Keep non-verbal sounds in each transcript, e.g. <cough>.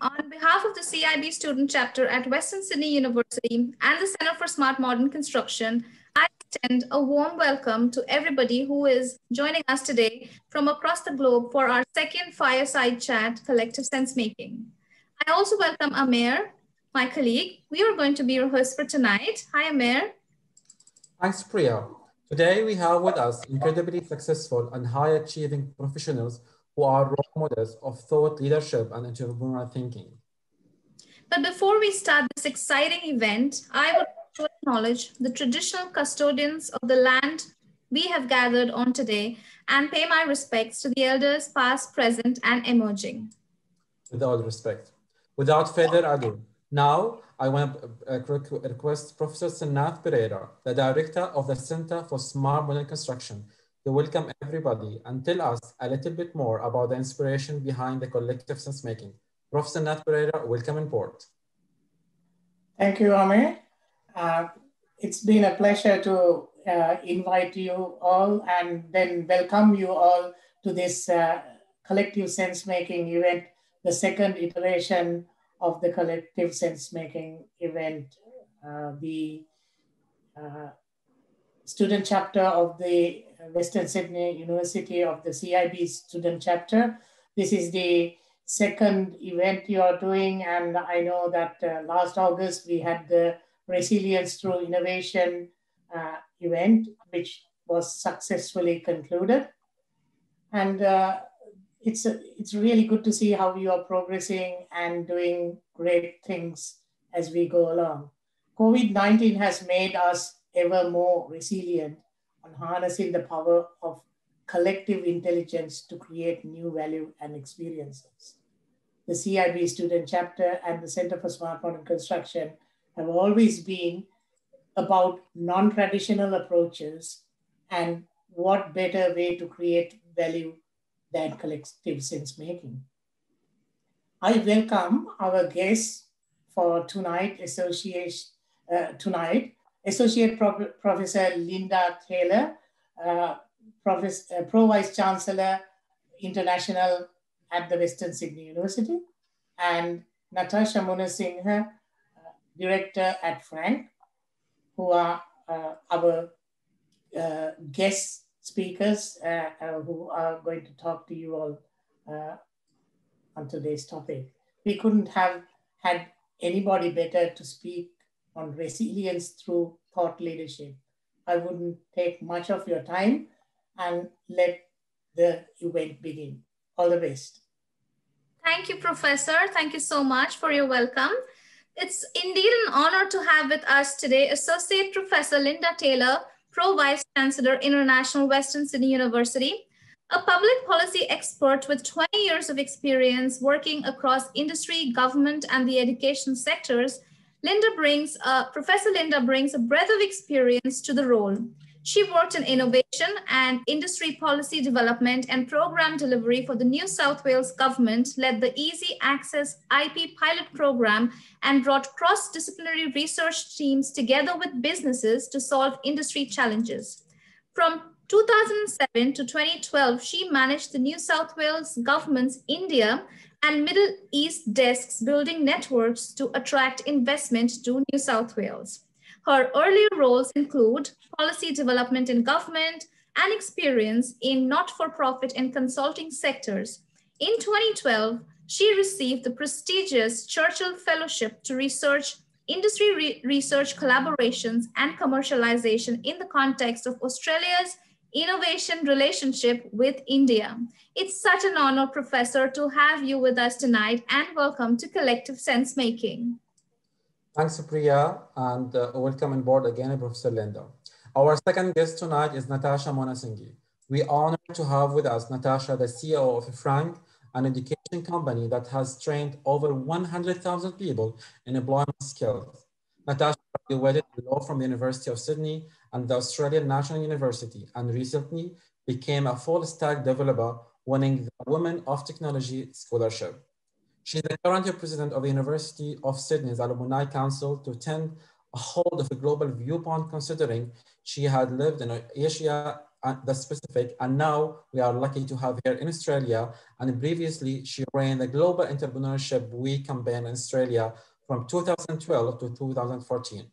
On behalf of the CIB student chapter at Western Sydney University and the Center for Smart Modern Construction, I extend a warm welcome to everybody who is joining us today from across the globe for our second fireside chat, Collective Sense Making. I also welcome Amer, my colleague. We are going to be your host for tonight. Hi, Amer. Thanks, Priya. Today we have with us incredibly successful and high achieving professionals who are role models of thought leadership and entrepreneurial thinking. But before we start this exciting event, I would like to acknowledge the traditional custodians of the land we have gathered on today and pay my respects to the elders past, present, and emerging. With all respect. Without further ado, now I want to uh, request Professor Sanath Pereira, the director of the Center for Smart Modern Construction, to welcome everybody and tell us a little bit more about the inspiration behind the collective sense making. Professor Nat Pereira, welcome in port. Thank you, Amer. Uh, it's been a pleasure to uh, invite you all and then welcome you all to this uh, collective sense making event, the second iteration of the collective sense making event. Uh, the uh, student chapter of the Western Sydney University of the CIB student chapter. This is the second event you are doing. And I know that uh, last August we had the Resilience Through Innovation uh, event, which was successfully concluded. And uh, it's, it's really good to see how you are progressing and doing great things as we go along. COVID-19 has made us ever more resilient on harnessing the power of collective intelligence to create new value and experiences. The CIB student chapter and the Center for Smart Modern Construction have always been about non-traditional approaches and what better way to create value than collective sense making. I welcome our guests for tonight association uh, tonight Associate Pro Professor Linda Taylor, uh, Professor, uh, Pro Vice Chancellor International at the Western Sydney University, and Nathasha Munasinghe, uh, Director at Frank, who are uh, our uh, guest speakers who are going to talk to you all on today's topic. We couldn't have had anybody better to speak on resilience through thought leadership. I wouldn't take much of your time and let the event begin. All the best. Thank you, Professor. Thank you so much for your welcome. It's indeed an honor to have with us today Associate Professor Linda Taylor, Pro Vice Chancellor, International Western Sydney University, a public policy expert with 20 years of experience working across industry, government, and the education sectors Linda brings, uh, Professor Linda brings a breadth of experience to the role. She worked in innovation and industry policy development and program delivery for the New South Wales government, led the Easy Access IP pilot program, and brought cross-disciplinary research teams together with businesses to solve industry challenges. From 2007 to 2012, she managed the New South Wales government's India and Middle East desks building networks to attract investment to New South Wales. Her earlier roles include policy development in government and experience in not-for-profit and consulting sectors. In 2012, she received the prestigious Churchill Fellowship to research industry re research collaborations and commercialization in the context of Australia's innovation relationship with India. It's such an honor, Professor, to have you with us tonight and welcome to Collective Sense Making. Thanks, Priya, and uh, welcome on board again, Professor Linda. Our second guest tonight is Nathasha Munasinghe. We honor to have with us Nathasha, the CEO of Frank, an education company that has trained over 100,000 people in employment skills. Nathasha graduated law from the University of Sydney and the Australian National University, and recently became a full stack developer, winning the Women of Technology Scholarship. She's the current president of the University of Sydney's Alumni Council to attend a hold of a global viewpoint, considering she had lived in Asia uh, the specific, and now we are lucky to have her in Australia. And previously, she ran the Global Entrepreneurship Week campaign in Australia from 2012 to 2014.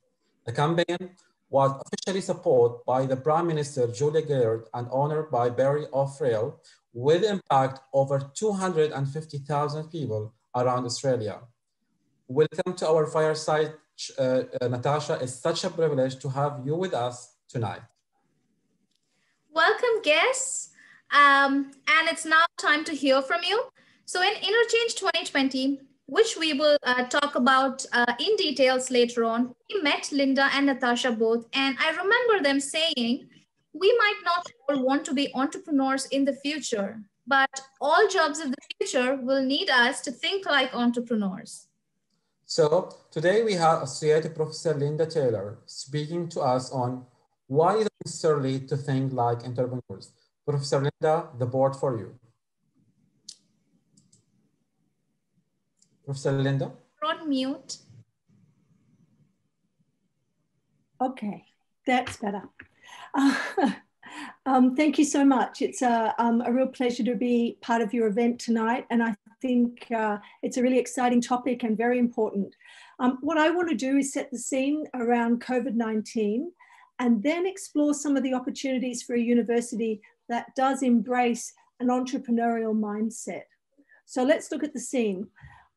The campaign was officially supported by the Prime Minister Julia Gillard and honored by Barry O'Farrell with impact over 250,000 people around Australia. Welcome to our fireside, uh, uh, Nathasha. It's such a privilege to have you with us tonight. Welcome, guests. Um, and it's now time to hear from you. So in Interchange 2020, which we will uh, talk about uh, in details later on, we met Linda and Nathasha both. And I remember them saying, we might not all want to be entrepreneurs in the future, but all jobs of the future will need us to think like entrepreneurs. So today we have Associate Professor Linda Taylor speaking to us on why is it necessary to think like entrepreneurs. Professor Linda, the board for you. Professor Linda? on mute. Okay, that's better. <laughs> Uh, um, thank you so much. It's a, um, a real pleasure to be part of your event tonight. And I think uh, it's a really exciting topic and very important. Um, what I want to do is set the scene around COVID-19 and then explore some of the opportunities for a university that does embrace an entrepreneurial mindset. So let's look at the scene.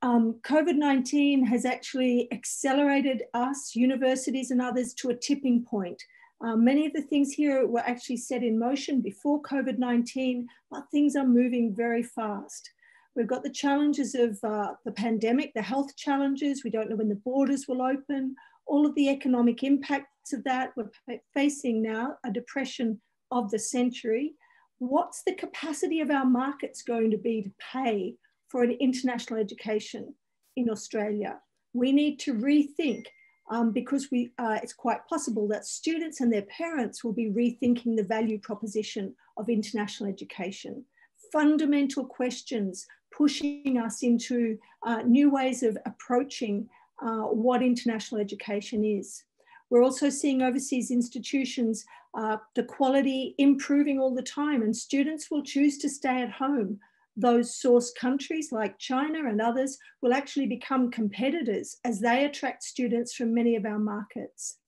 Um, COVID-19 has actually accelerated us, universities and others to a tipping point. Uh, many of the things here were actually set in motion before COVID-19, but things are moving very fast. We've got the challenges of uh, the pandemic, the health challenges. We don't know when the borders will open, all of the economic impacts of that. We're facing now a depression of the century. What's the capacity of our markets going to be to pay for an international education in Australia? We need to rethink um, because we, uh, it's quite possible that students and their parents will be rethinking the value proposition of international education. Fundamental questions pushing us into uh, new ways of approaching uh, what international education is. We're also seeing overseas institutions, uh, the quality improving all the time and students will choose to stay at home those source countries like China and others will actually become competitors as they attract students from many of our markets.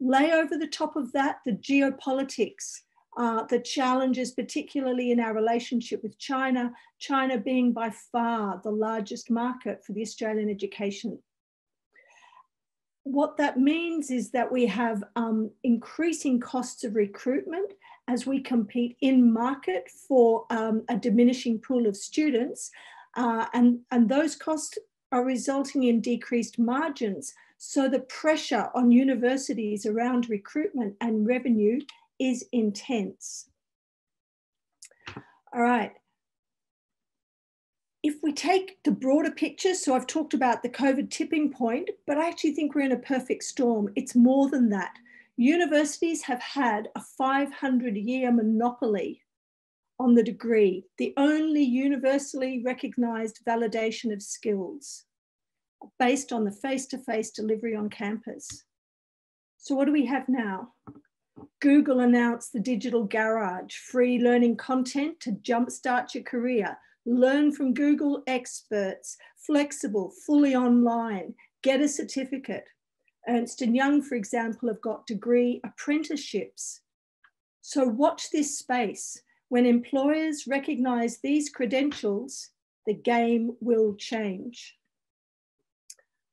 Lay over the top of that the geopolitics, uh, the challenges, particularly in our relationship with China, China being by far the largest market for the Australian education. What that means is that we have um, increasing costs of recruitment as we compete in market for um, a diminishing pool of students. Uh, and, and those costs are resulting in decreased margins. So the pressure on universities around recruitment and revenue is intense. All right. If we take the broader picture, so I've talked about the COVID tipping point, but I actually think we're in a perfect storm. It's more than that. Universities have had a 500 year monopoly on the degree, the only universally recognized validation of skills based on the face-to-face delivery on campus. So what do we have now? Google announced the digital garage, free learning content to jumpstart your career, learn from Google experts, flexible, fully online, get a certificate. Ernst & Young, for example, have got degree apprenticeships. So watch this space. When employers recognize these credentials, the game will change.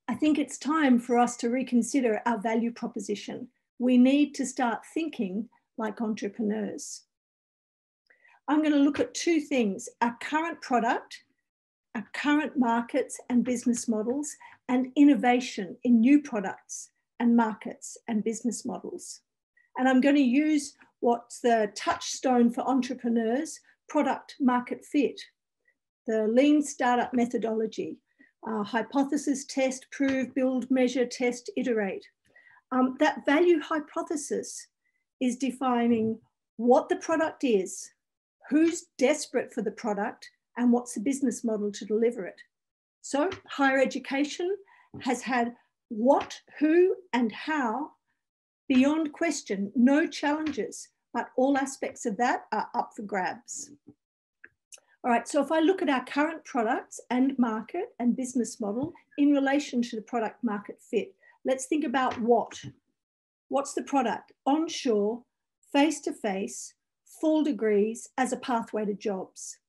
I think it's time for us to reconsider our value proposition. We need to start thinking like entrepreneurs. I'm going to look at two things, our current product, our current markets and business models, and innovation in new products and markets and business models. And I'm going to use what's the touchstone for entrepreneurs, product market fit, the lean startup methodology, uh, hypothesis, test, prove, build, measure, test, iterate. Um, that value hypothesis is defining what the product is, who's desperate for the product, and what's the business model to deliver it. So higher education has had what, who, and how beyond question, no challenges but all aspects of that are up for grabs. All right, so if I look at our current products and market and business model in relation to the product market fit, let's think about what. What's the product? Onshore, face to face, full degrees as a pathway to jobs.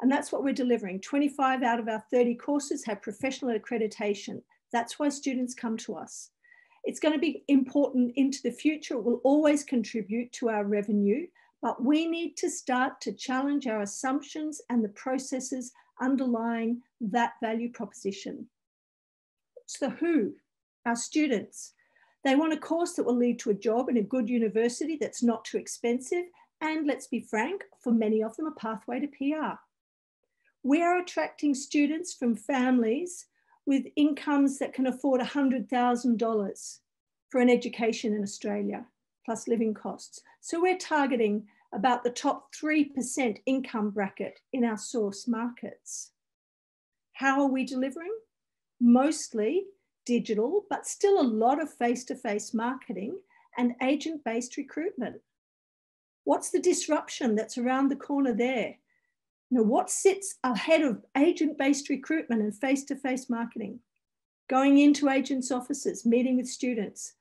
And that's what we're delivering. 25 out of our 30 courses have professional accreditation. That's why students come to us. It's going to be important into the future. It will always contribute to our revenue, but we need to start to challenge our assumptions and the processes underlying that value proposition. It's the who, our students. They want a course that will lead to a job in a good university that's not too expensive. And let's be frank, for many of them, a pathway to PR. We are attracting students from families with incomes that can afford $100,000 for an education in Australia, plus living costs. So we're targeting about the top 3% income bracket in our source markets. How are we delivering? Mostly digital, but still a lot of face-to-face -face marketing and agent-based recruitment. What's the disruption that's around the corner there? Know, what sits ahead of agent-based recruitment and face-to-face -face marketing? Going into agents' offices, meeting with students.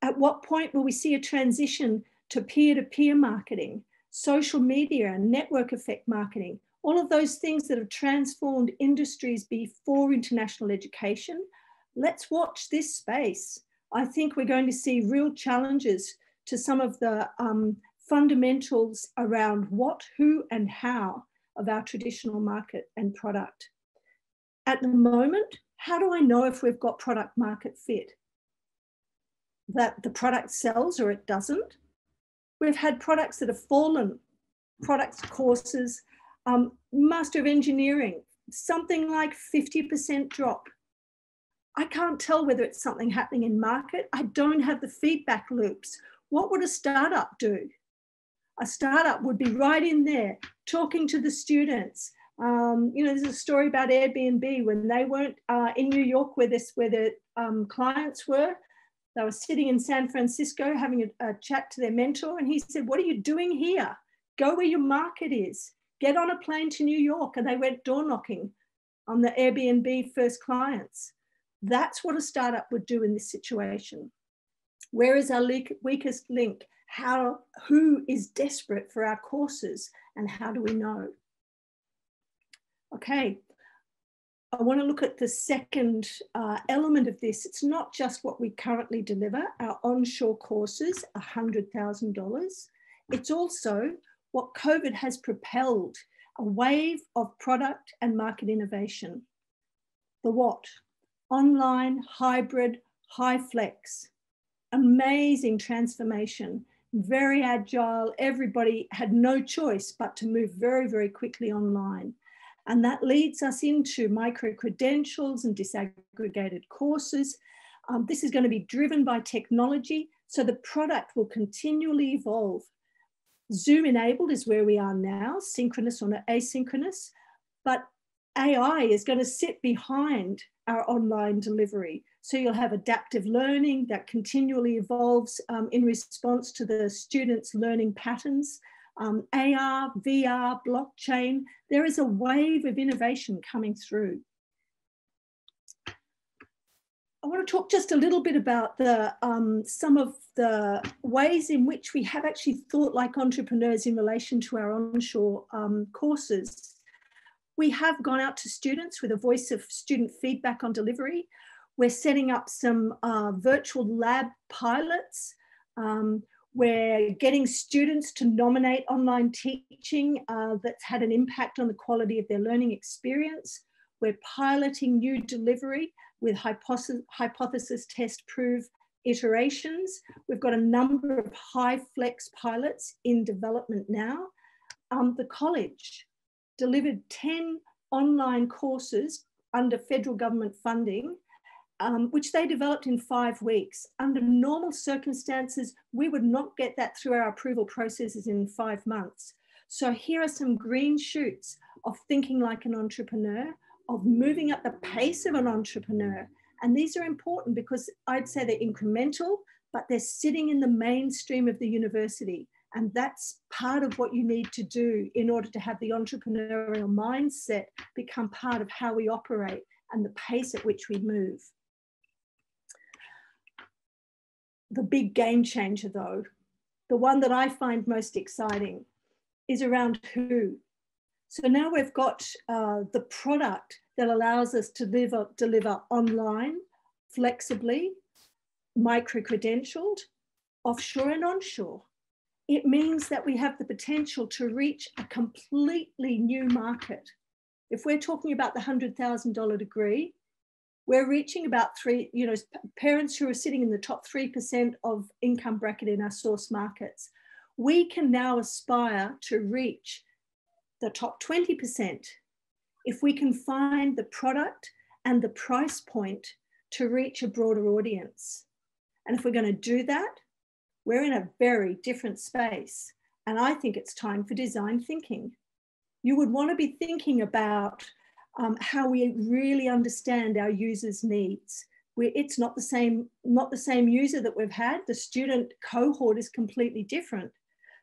At what point will we see a transition to peer-to-peer marketing, social media and network effect marketing, all of those things that have transformed industries before international education. Let's watch this space. I think we're going to see real challenges to some of the um, fundamentals around what, who, and how of our traditional market and product. At the moment, how do I know if we've got product market fit? That the product sells or it doesn't? We've had products that have fallen, products, courses, um, Master of Engineering, something like 50% drop. I can't tell whether it's something happening in market. I don't have the feedback loops. What would a startup do? A startup would be right in there talking to the students. Um, you know, there's a story about Airbnb when they weren't uh, in New York where this where the um, clients were. They were sitting in San Francisco having a, a chat to their mentor, and he said, "What are you doing here? Go where your market is. Get on a plane to New York." And they went door knocking on the Airbnb first clients. That's what a startup would do in this situation. Where is our weakest link? How, who is desperate for our courses and how do we know? Okay, I want to look at the second uh, element of this. It's not just what we currently deliver, our onshore courses, $100,000. It's also what COVID has propelled, a wave of product and market innovation. The what? Online, hybrid, high flex, amazing transformation very agile. Everybody had no choice but to move very, very quickly online. And that leads us into micro credentials and disaggregated courses. Um, this is going to be driven by technology, so the product will continually evolve. Zoom enabled is where we are now, synchronous or asynchronous, but AI is going to sit behind our online delivery. So you'll have adaptive learning that continually evolves um, in response to the students' learning patterns. Um, AR, VR, blockchain, there is a wave of innovation coming through. I want to talk just a little bit about the, um, some of the ways in which we have actually thought like entrepreneurs in relation to our onshore um, courses. We have gone out to students with a voice of student feedback on delivery. We're setting up some uh, virtual lab pilots. Um, we're getting students to nominate online teaching uh, that's had an impact on the quality of their learning experience. We're piloting new delivery with hypothesis, hypothesis test prove iterations. We've got a number of high flex pilots in development now. Um, the college delivered 10 online courses under federal government funding um, which they developed in five weeks. Under normal circumstances, we would not get that through our approval processes in five months. So here are some green shoots of thinking like an entrepreneur, of moving at the pace of an entrepreneur. And these are important because I'd say they're incremental, but they're sitting in the mainstream of the university. And that's part of what you need to do in order to have the entrepreneurial mindset become part of how we operate and the pace at which we move. The big game changer, though, the one that I find most exciting, is around who. So now we've got uh, the product that allows us to deliver, deliver online, flexibly, micro credentialed, offshore and onshore. It means that we have the potential to reach a completely new market. If we're talking about the $100,000 degree, we're reaching about three, you know, parents who are sitting in the top 3% of income bracket in our source markets. We can now aspire to reach the top 20% if we can find the product and the price point to reach a broader audience. And if we're going to do that, we're in a very different space. And I think it's time for design thinking. You would want to be thinking about um, how we really understand our users' needs. we it's not the same, not the same user that we've had. The student cohort is completely different.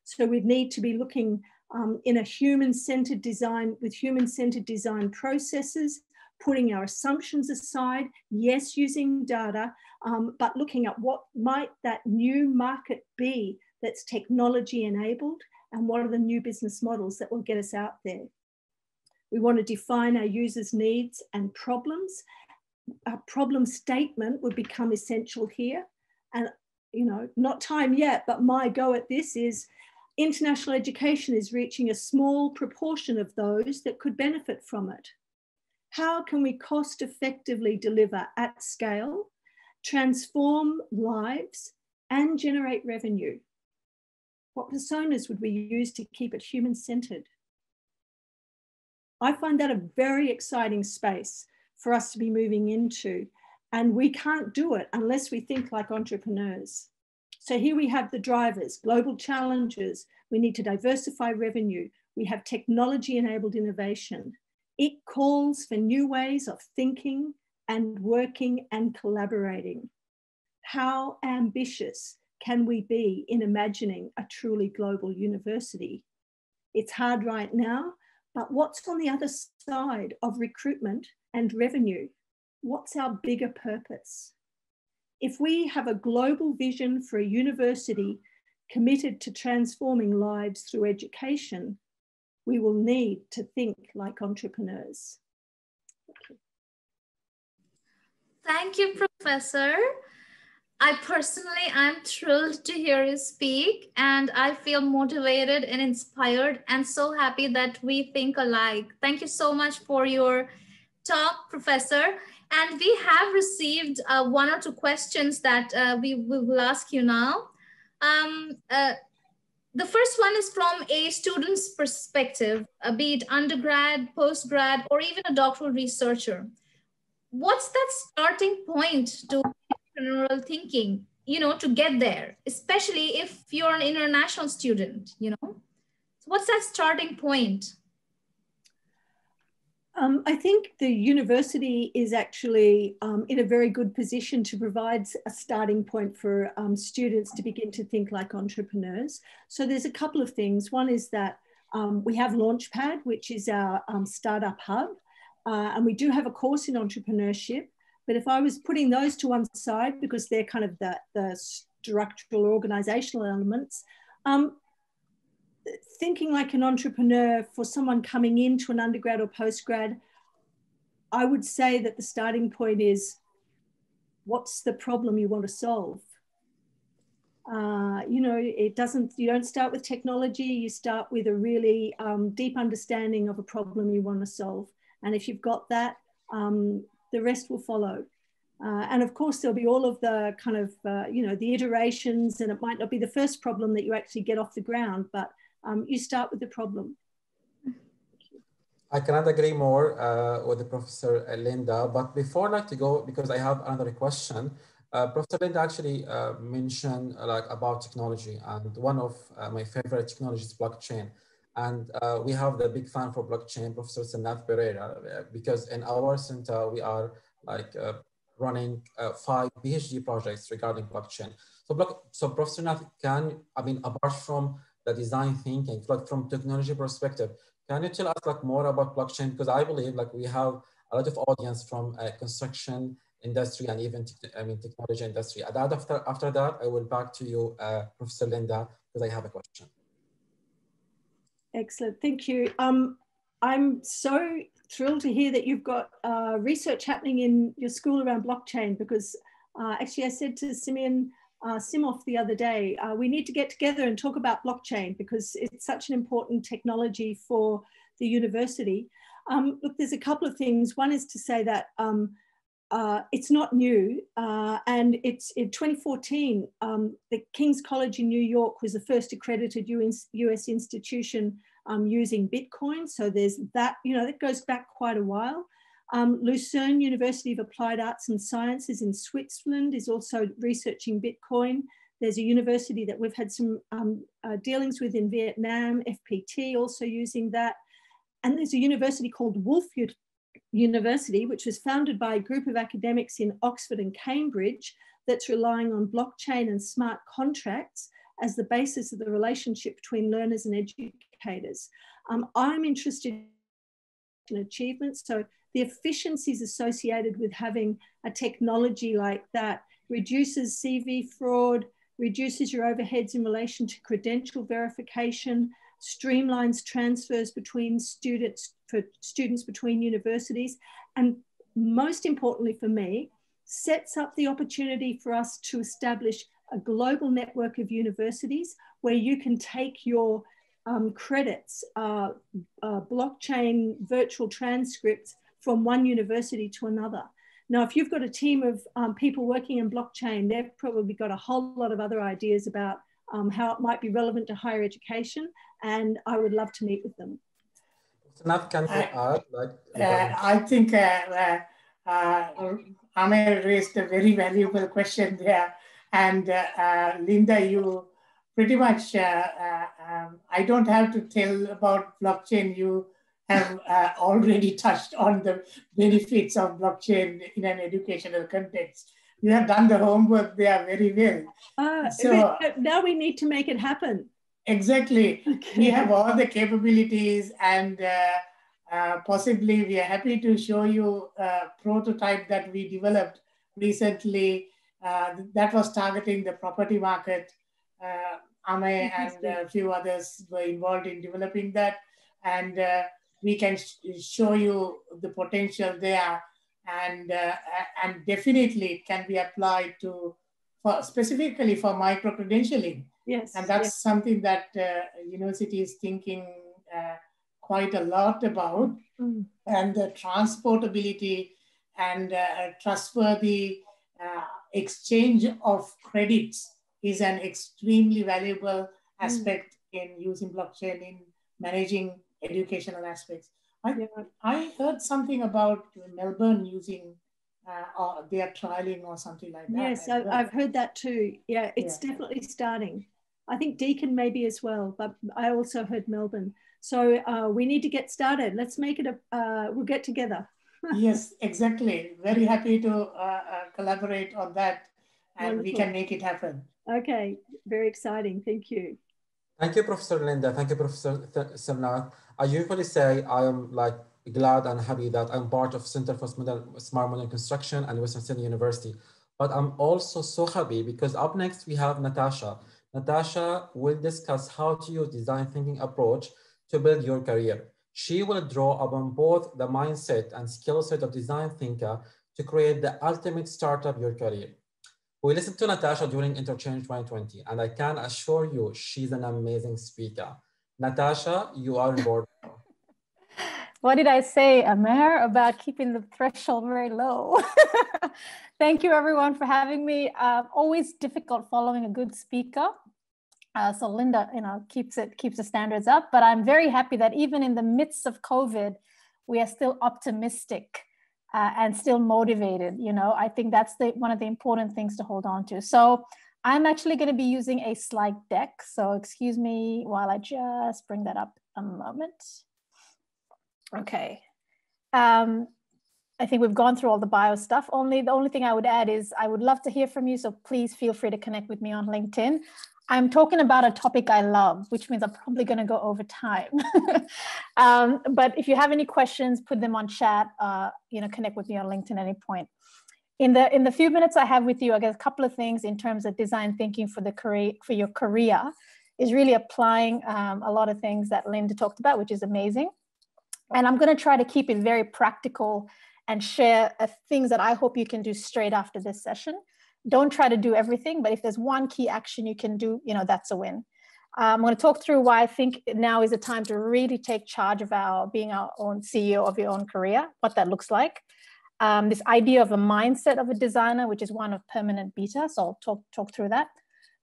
So we need to be looking um, in a human-centered design with human-centered design processes, putting our assumptions aside, yes, using data, um, but looking at what might that new market be that's technology enabled and what are the new business models that will get us out there. We want to define our users' needs and problems. A problem statement would become essential here. And, you know, not time yet, but my go at this is international education is reaching a small proportion of those that could benefit from it. How can we cost effectively deliver at scale, transform lives, and generate revenue? What personas would we use to keep it human centered? I find that a very exciting space for us to be moving into. And we can't do it unless we think like entrepreneurs. So here we have the drivers, global challenges. We need to diversify revenue. We have technology enabled innovation. It calls for new ways of thinking and working and collaborating. How ambitious can we be in imagining a truly global university? It's hard right now, but what's on the other side of recruitment and revenue? What's our bigger purpose? If we have a global vision for a university committed to transforming lives through education, we will need to think like entrepreneurs. Thank you, Professor. I personally I'm thrilled to hear you speak, and I feel motivated and inspired and so happy that we think alike. Thank you so much for your talk, Professor. And we have received uh, one or two questions that uh, we, we, will ask you now. Um, uh, the first one is from a student's perspective, uh, be it undergrad, postgrad, or even a doctoral researcher. What's that starting point to entrepreneurial thinking, you know, to get there, especially if you're an international student, you know? So what's that starting point? Um, I think the university is actually um, in a very good position to provide a starting point for um, students to begin to think like entrepreneurs. So there's a couple of things. One is that um, we have Launchpad, which is our um, startup hub, uh, and we do have a course in entrepreneurship. But if I was putting those to one side, because they're kind of the, the structural organizational elements, um, thinking like an entrepreneur for someone coming into an undergrad or postgrad, I would say that the starting point is what's the problem you want to solve? Uh, you know, it doesn't, you don't start with technology, you start with a really um, deep understanding of a problem you want to solve. And if you've got that, um, the rest will follow. Uh, and of course, there'll be all of the kind of, uh, you know, the iterations, and it might not be the first problem that you actually get off the ground, but um, you start with the problem. I cannot agree more uh, with the Professor Linda, but before I'd like to go, because I have another question, uh, Professor Linda actually uh, mentioned uh, like about technology, and one of my favorite technologies is blockchain. And uh, we have the big fan for blockchain, Professor Sanath Pereira, uh, because in our center, we are like uh, running uh, five PhD projects regarding blockchain. So, block, so Professor Nath can, I mean, apart from the design thinking, like from technology perspective. Can you tell us like more about blockchain? Because I believe like we have a lot of audience from uh, construction industry and even I mean technology industry. And after after that, I will back to you, uh, Professor Linda, because I have a question. Excellent, thank you. Um, I'm so thrilled to hear that you've got uh, research happening in your school around blockchain because uh, actually I said to Simeon uh, Simoff the other day, uh, we need to get together and talk about blockchain because it's such an important technology for the university. Um, look, there's a couple of things. One is to say that um, uh, it's not new, uh, and it's in 2014. Um, the King's College in New York was the first accredited US, US institution um, using Bitcoin. So there's that. You know, that goes back quite a while. Um, Lucerne University of Applied Arts and Sciences in Switzerland is also researching Bitcoin. There's a university that we've had some um, uh, dealings with in Vietnam, FPT, also using that. And there's a university called Woolf University, which was founded by a group of academics in Oxford and Cambridge that's relying on blockchain and smart contracts as the basis of the relationship between learners and educators. Um, I'm interested in achievements. So the efficiencies associated with having a technology like that reduces CV fraud, reduces your overheads in relation to credential verification, streamlines transfers between students for students between universities, and most importantly for me, sets up the opportunity for us to establish a global network of universities where you can take your um, credits, uh, uh, blockchain virtual transcripts from one university to another. Now, if you've got a team of um, people working in blockchain, they've probably got a whole lot of other ideas about um, how it might be relevant to higher education, and I would love to meet with them. Enough can I, add? Like, uh, I think uh, uh, Amer raised a very valuable question there, and uh, uh, Linda, you pretty much. Uh, um, I don't have to tell about blockchain. You have already touched on the benefits of blockchain in an educational context you have done the homework there very well. Uh, so now we need to make it happen. Exactly. Okay. We have all the capabilities and uh, uh, possibly we are happy to show you a prototype that we developed recently uh, that was targeting the property market. Uh, Ame and a few others were involved in developing that. And uh, we can sh show you the potential there and uh, and definitely it can be applied to for specifically for micro credentialing. Yes, and that's yes. something that uh, university is thinking uh, quite a lot about, mm. and the transportability and uh, trustworthy uh, exchange of credits is an extremely valuable mm. aspect mm. in using blockchain in managing educational aspects. I, yeah. I heard something about Melbourne using, uh, or they are trialing or something like that. Yes, I've, I've heard that too. Yeah, it's yeah. definitely starting. I think Deakin maybe as well, but I also heard Melbourne. So uh, we need to get started. Let's make it a, uh, we'll get together. <laughs> yes, exactly. Very happy to uh, uh, collaborate on that and Wonderful. we can make it happen. Okay, very exciting. Thank you. Thank you, Professor Linda. Thank you, Professor Sanath. I usually say I am like glad and happy that I'm part of Center for Smart Modern Construction and Western Sydney University. But I'm also so happy because up next we have Nathasha. Nathasha will discuss how to use design thinking approach to build your career. She will draw upon both the mindset and skill set of design thinker to create the ultimate startup your career. We listened to Nathasha during Interchange 2020, and I can assure you she's an amazing speaker. Nathasha, you are on board. <laughs> what did I say, Amer, about keeping the threshold very low? <laughs> Thank you everyone for having me. Uh, always difficult following a good speaker. Uh, so Linda, you know, keeps it keeps the standards up. But I'm very happy that even in the midst of COVID, we are still optimistic uh, and still motivated. You know, I think that's the one of the important things to hold on to. So I'm actually going to be using a slide deck. So excuse me while I just bring that up a moment. Okay. Um, I think we've gone through all the bio stuff. Only the only thing I would add is I would love to hear from you. So please feel free to connect with me on LinkedIn. I'm talking about a topic I love, which means I'm probably going to go over time. <laughs> um, but if you have any questions, put them on chat. Uh, you know, connect with me on LinkedIn at any point. In the in the few minutes I have with you, I guess a couple of things in terms of design thinking for the career for your career is really applying um, a lot of things that Linda talked about, which is amazing. And I'm going to try to keep it very practical and share uh, things that I hope you can do straight after this session don't try to do everything, but if there's one key action you can do, you know, that's a win. Uh, I'm going to talk through why I think now is the time to really take charge of our being our own CEO of your own career, what that looks like. Um, this idea of a mindset of a designer, which is one of permanent beta. So I'll talk, talk through that.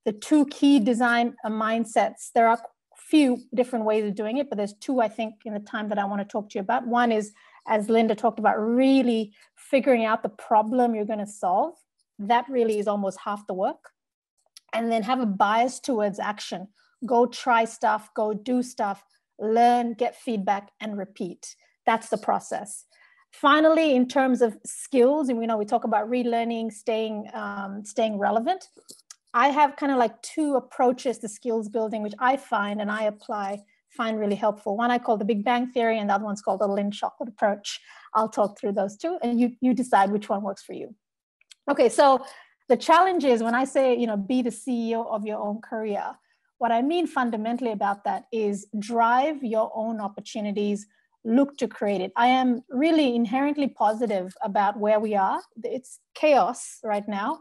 The two key design uh, mindsets, there are few different ways of doing it, but there's two I think in the time that I want to talk to you about. One is, as Linda talked about, really figuring out the problem you're going to solve that really is almost half the work. And then have a bias towards action. Go try stuff, go do stuff, learn, get feedback, and repeat. That's the process. Finally, in terms of skills, and we know we talk about relearning, staying, um, staying relevant. I have kind of like two approaches to skills building, which I find and I apply, find really helpful. One I call the Big Bang Theory, and the other one's called the Lindt Chocolate approach. I'll talk through those two, and you, you decide which one works for you. Okay, so the challenge is when I say, you know, be the CEO of your own career, what I mean fundamentally about that is drive your own opportunities, look to create it. I am really inherently positive about where we are. It's chaos right now,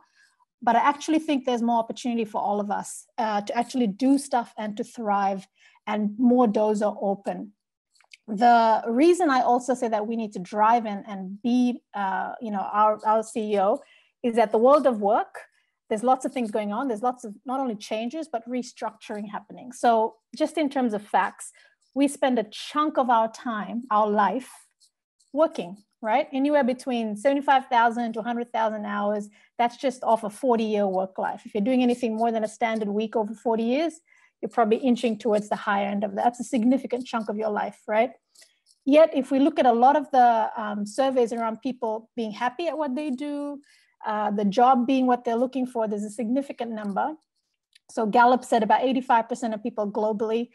but I actually think there's more opportunity for all of us uh, to actually do stuff and to thrive, and more doors are open. The reason I also say that we need to drive and, and be, uh, you know, our, our CEO is that the world of work, there's lots of things going on. There's lots of not only changes, but restructuring happening. So, just in terms of facts, we spend a chunk of our time, our life, working, right? Anywhere between 75,000 to 100,000 hours. That's just off a 40 year work life. If you're doing anything more than a standard week over 40 years, you're probably inching towards the higher end of that. That's a significant chunk of your life, right? Yet, if we look at a lot of the um, surveys around people being happy at what they do, uh, the job being what they're looking for, there's a significant number. So Gallup said about 85% of people globally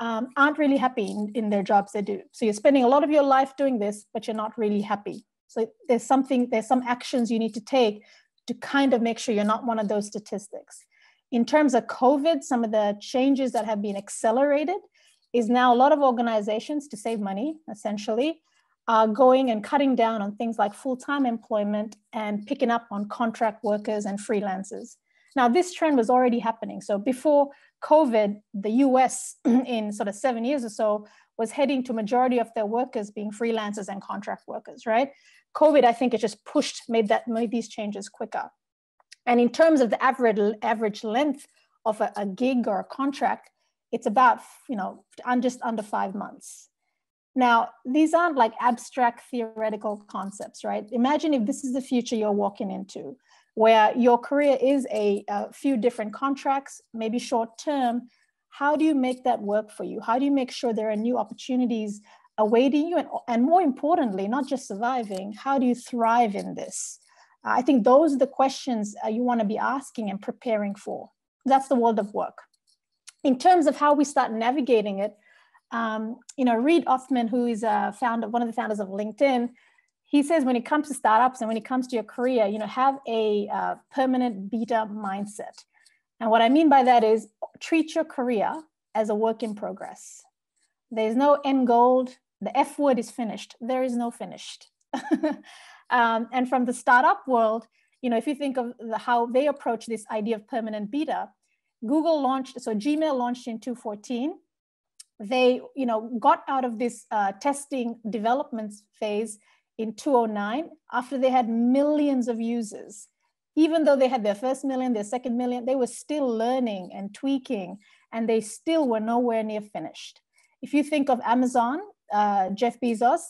um, aren't really happy in, in their jobs they do. So you're spending a lot of your life doing this, but you're not really happy. So there's something, there's some actions you need to take to kind of make sure you're not one of those statistics. In terms of COVID, some of the changes that have been accelerated is now a lot of organizations to save money, essentially, are going and cutting down on things like full-time employment and picking up on contract workers and freelancers. Now, this trend was already happening. So before COVID, the US <clears throat> in sort of seven years or so was heading to majority of their workers being freelancers and contract workers, right? COVID, I think it just pushed, made that made these changes quicker. And in terms of the average average length of a, a gig or a contract, it's about you know just under five months. Now, these aren't like abstract theoretical concepts, right? Imagine if this is the future you're walking into, where your career is a, a few different contracts, maybe short term. How do you make that work for you? How do you make sure there are new opportunities awaiting you? And, and more importantly, not just surviving, how do you thrive in this? I think those are the questions uh, you want to be asking and preparing for. That's the world of work. In terms of how we start navigating it, um, you know, Reid Hoffman, who is a founder, one of the founders of LinkedIn, he says when it comes to startups and when it comes to your career, you know, have a uh, permanent beta mindset. And what I mean by that is treat your career as a work in progress. There's no end goal. The F word is finished. There is no finished. <laughs> um, and from the startup world, you know, if you think of the, how they approach this idea of permanent beta, Google launched, so Gmail launched in 2014 they you know got out of this uh, testing development phase in 2009 after they had millions of users. Even though they had their first million their second million they were still learning and tweaking and they still were nowhere near finished. If you think of amazon uh, jeff bezos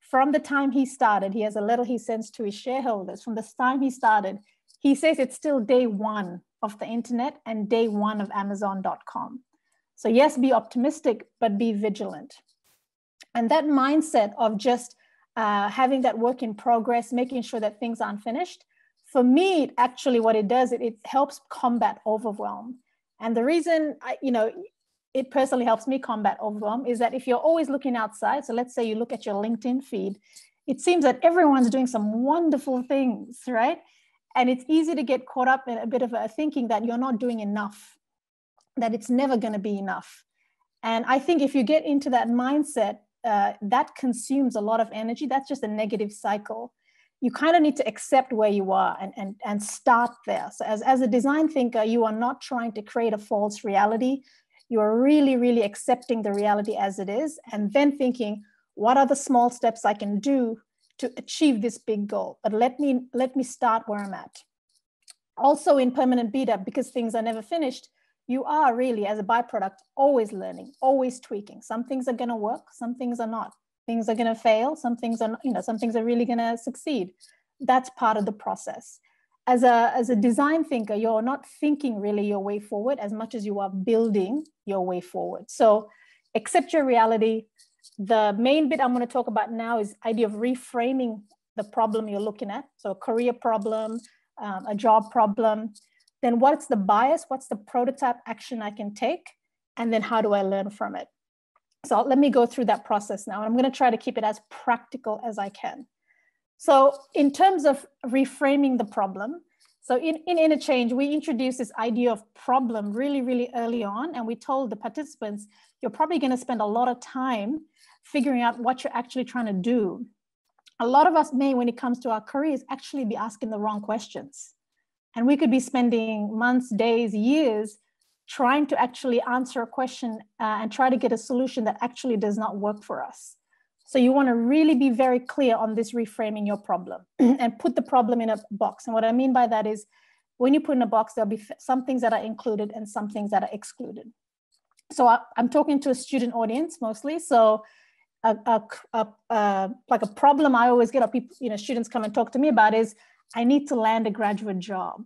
from the time he started he has a letter he sends to his shareholders. From the time he started he says it's still day one of the internet and day one of amazon.com so, yes, be optimistic, but be vigilant. And that mindset of just uh, having that work in progress, making sure that things aren't finished, for me, actually, what it does, it, it helps combat overwhelm. And the reason, I, you know, it personally helps me combat overwhelm is that if you're always looking outside, so let's say you look at your LinkedIn feed, it seems that everyone's doing some wonderful things, right? And it's easy to get caught up in a bit of a thinking that you're not doing enough, that it's never going to be enough. And I think if you get into that mindset, uh, that consumes a lot of energy. That's just a negative cycle. You kind of need to accept where you are and, and, and start there. So, as, as a design thinker, you are not trying to create a false reality you are really, really accepting the reality as it is, and then thinking, what are the small steps I can do to achieve this big goal? But let me let me start where I'm at. Also in permanent beta, because things are never finished, you are really, as a byproduct, always learning, always tweaking. Some things are going to work, some things are not. Things are going to fail, some things are, you know, some things are really going to succeed. That's part of the process as a as a design thinker you're not thinking really your way forward as much as you are building your way forward so accept your reality the main bit i'm going to talk about now is idea of reframing the problem you're looking at so a career problem um, a job problem then what's the bias what's the prototype action i can take and then how do i learn from it so let me go through that process now i'm going to try to keep it as practical as i can so in terms of reframing the problem, so in, in interchange, we introduced this idea of problem really, really early on. And we told the participants, you're probably gonna spend a lot of time figuring out what you're actually trying to do. A lot of us may, when it comes to our careers, actually be asking the wrong questions. And we could be spending months, days, years trying to actually answer a question uh, and try to get a solution that actually does not work for us. So you want to really be very clear on this reframing your problem <clears throat> and put the problem in a box. And what I mean by that is when you put in a box, there'll be some things that are included and some things that are excluded. So I, am talking to a student audience mostly. So a, a, a, like a problem I always get up people, you know, students come and talk to me about is I need to land a graduate job.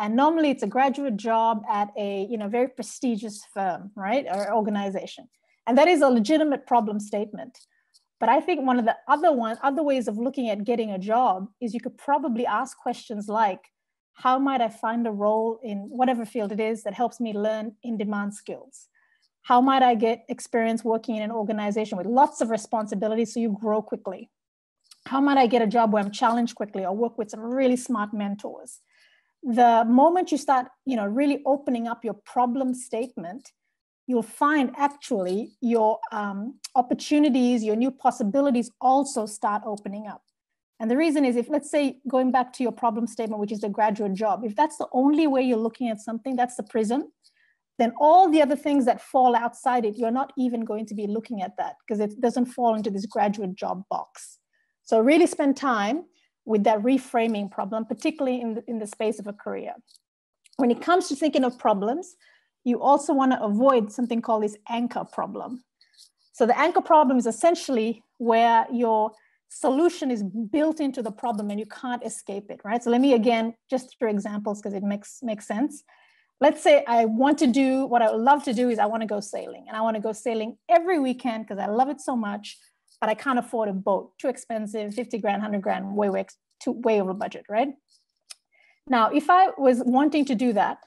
And normally it's a graduate job at a, you know, very prestigious firm, right? Or organization. And that is a legitimate problem statement. But I think one of the other one, other ways of looking at getting a job is you could probably ask questions like, how might I find a role in whatever field it is that helps me learn in-demand skills? How might I get experience working in an organization with lots of responsibilities so you grow quickly? How might I get a job where I'm challenged quickly or work with some really smart mentors? The moment you start, you know, really opening up your problem statement, you'll find actually your um, opportunities, your new possibilities also start opening up. And the reason is if, let's say, going back to your problem statement, which is a graduate job, if that's the only way you're looking at something, that's the prism, then all the other things that fall outside it, you're not even going to be looking at that because it doesn't fall into this graduate job box. So really spend time with that reframing problem, particularly in the, in the space of a career. When it comes to thinking of problems, you also want to avoid something called this anchor problem. So the anchor problem is essentially where your solution is built into the problem and you can't escape it, right? So let me again, just through examples because it makes, makes sense. Let's say I want to do, what I would love to do is I want to go sailing and I want to go sailing every weekend because I love it so much, but I can't afford a boat, too expensive, 50 grand, 100 grand, way, way, too, way over budget, right? Now, if I was wanting to do that,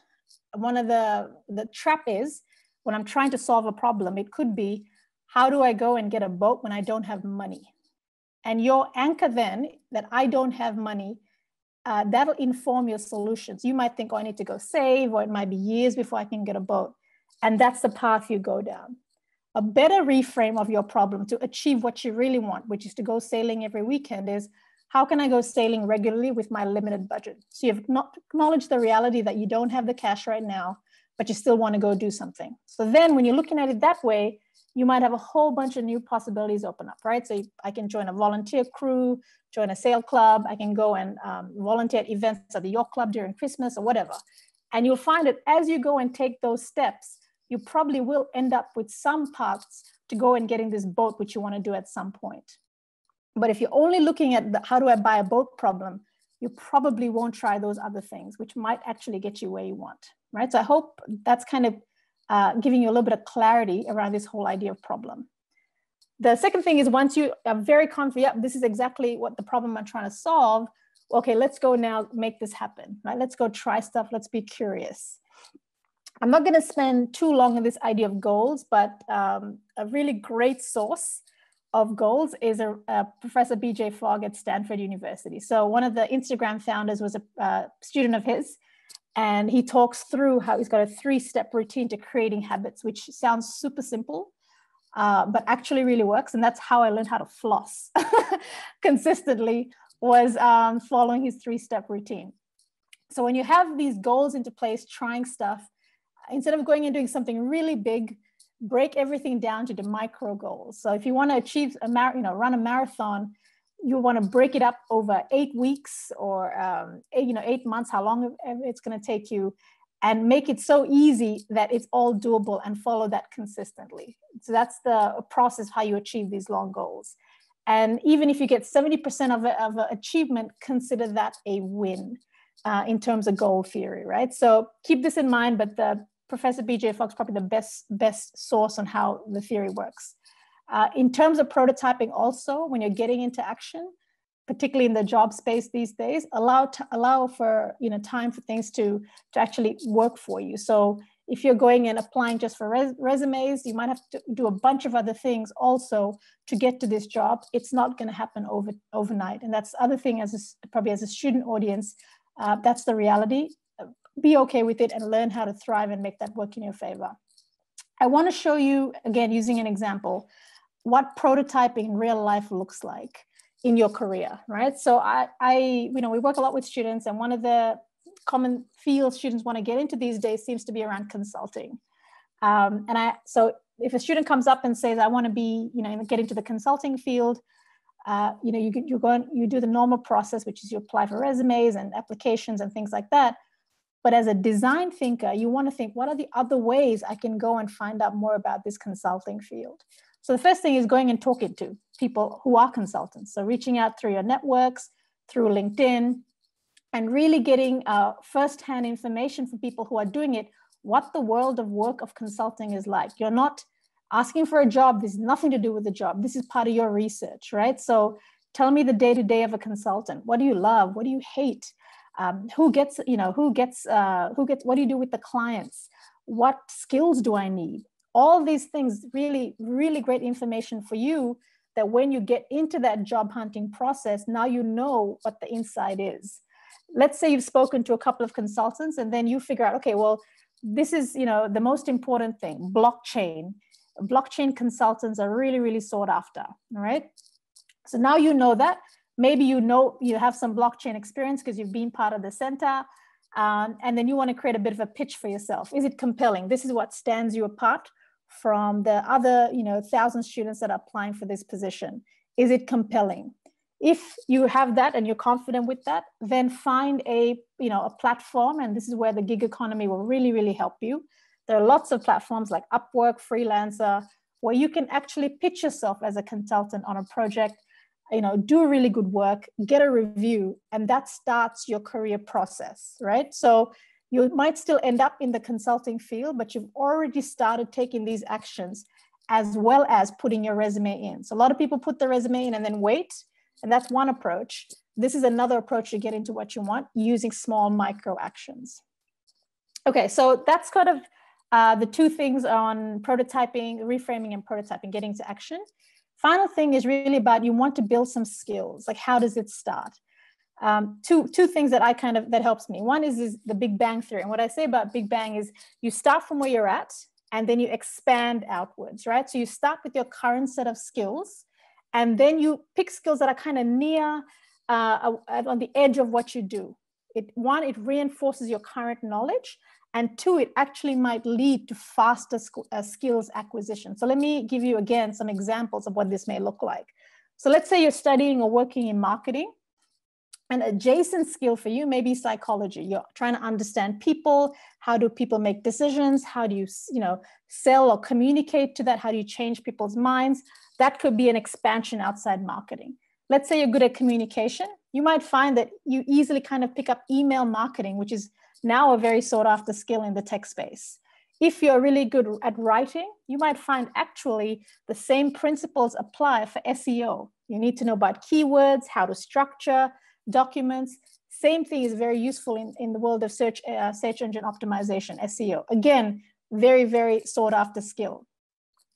one of the, the trap is when I'm trying to solve a problem, it could be, how do I go and get a boat when I don't have money? And your anchor then, that I don't have money, uh, that'll inform your solutions. You might think, oh, I need to go save, or it might be years before I can get a boat. And that's the path you go down. A better reframe of your problem to achieve what you really want, which is to go sailing every weekend, is how can I go sailing regularly with my limited budget? So you've not acknowledged the reality that you don't have the cash right now, but you still want to go do something. So then when you're looking at it that way, you might have a whole bunch of new possibilities open up, right? So I can join a volunteer crew, join a sail club. I can go and um, volunteer at events at the yacht club during Christmas or whatever. And you'll find that as you go and take those steps, you probably will end up with some paths to go and getting this boat, which you want to do at some point. But if you're only looking at the, how do I buy a boat problem, you probably won't try those other things, which might actually get you where you want, right? So I hope that's kind of uh, giving you a little bit of clarity around this whole idea of problem. The second thing is once you are very confident, yeah, this is exactly what the problem I'm trying to solve. Okay, let's go now make this happen, right? Let's go try stuff. Let's be curious. I'm not going to spend too long on this idea of goals, but um, a really great source of goals is a, a, Professor BJ Fogg at Stanford University. So one of the Instagram founders was a uh, student of his, and he talks through how he's got a three-step routine to creating habits, which sounds super simple, uh, but actually really works. And that's how I learned how to floss <laughs> consistently was um, following his three-step routine. So when you have these goals into place, trying stuff, instead of going and doing something really big, break everything down to the micro goals. So if you want to achieve a mar- you know run a marathon, you want to break it up over eight weeks or um, eight, you know eight months, how long it's going to take you, and make it so easy that it's all doable and follow that consistently. So that's the process how you achieve these long goals. And even if you get 70% of, a, of a achievement, consider that a win uh, in terms of goal theory, right? So keep this in mind, but the Professor BJ Fogg probably the best, best source on how the theory works. Uh, in terms of prototyping also, when you're getting into action, particularly in the job space these days, allow, allow for you know, time for things to, to actually work for you. So if you're going and applying just for res resumes, you might have to do a bunch of other things also to get to this job. It's not going to happen over overnight, and that's other thing as a, probably as a student audience. Uh, that's the reality be okay with it and learn how to thrive and make that work in your favor. I want to show you, again, using an example, what prototyping in real life looks like in your career, right? So I, I, you know, we work a lot with students and one of the common fields students want to get into these days seems to be around consulting. Um, and I, so if a student comes up and says, I want to be, you know, get into the consulting field, uh, you know, you, you go and you do the normal process, which is you apply for resumes and applications and things like that. But as a design thinker, you want to think, what are the other ways I can go and find out more about this consulting field? So the first thing is going and talking to people who are consultants. So reaching out through your networks, through LinkedIn, and really getting uh, firsthand information from people who are doing it, what the world of work of consulting is like. You're not asking for a job. This has nothing to do with the job. This is part of your research, right? So tell me the day to day of a consultant. What do you love? What do you hate? Um, who gets you know who gets uh, who gets what do you do with the clients? What skills do i need? All these things really really great information for you that when you get into that job hunting process now you know what the inside is. Let's say you've spoken to a couple of consultants and then you figure out okay well this is you know the most important thing blockchain. Blockchain consultants are really really sought after all right? So now you know that maybe you know you have some blockchain experience because you've been part of the center um, and then you want to create a bit of a pitch for yourself. Is it compelling? This is what stands you apart from the other you know thousand students that are applying for this position. Is it compelling? If you have that and you're confident with that then find a you know a platform and this is where the gig economy will really really help you. There are lots of platforms like upwork freelancer where you can actually pitch yourself as a consultant on a project you know do really good work get a review and that starts your career process right? So you might still end up in the consulting field but you've already started taking these actions as well as putting your resume in. So a lot of people put the resume in and then wait and that's one approach. This is another approach to get into what you want using small micro actions. Okay so that's kind of uh, the two things on prototyping reframing and prototyping getting to action Final thing is really about you want to build some skills. Like how does it start? Um, two two things that I kind of that helps me. One is is the Big Bang theory, and what I say about Big Bang is you start from where you're at, and then you expand outwards, right? So you start with your current set of skills, and then you pick skills that are kind of near uh, on the edge of what you do. It one it reinforces your current knowledge, and two, it actually might lead to faster uh, skills acquisition. So let me give you again some examples of what this may look like. So let's say you're studying or working in marketing. An adjacent skill for you may be psychology. You're trying to understand people. How do people make decisions? How do you, you know, sell or communicate to that? How do you change people's minds? That could be an expansion outside marketing. Let's say you're good at communication. You might find that you easily kind of pick up email marketing, which is now a very sought after skill in the tech space. If you're really good at writing, you might find actually the same principles apply for SEO. You need to know about keywords, how to structure documents, Same thing is very useful in, in the world of search, uh, search engine optimization, SEO. Again, very, very sought after skill.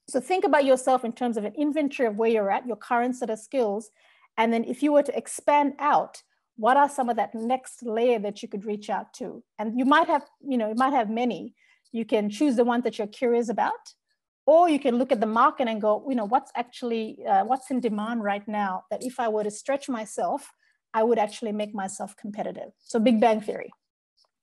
So think about yourself in terms of an inventory of where you're at, your current set of skills. And then if you were to expand out, what are some of that next layer that you could reach out to? And you might have, you know, you might have many. You can choose the one that you're curious about, or you can look at the market and go, you know, what's actually, uh, what's in demand right now that if I were to stretch myself, I would actually make myself competitive. So Big Bang Theory.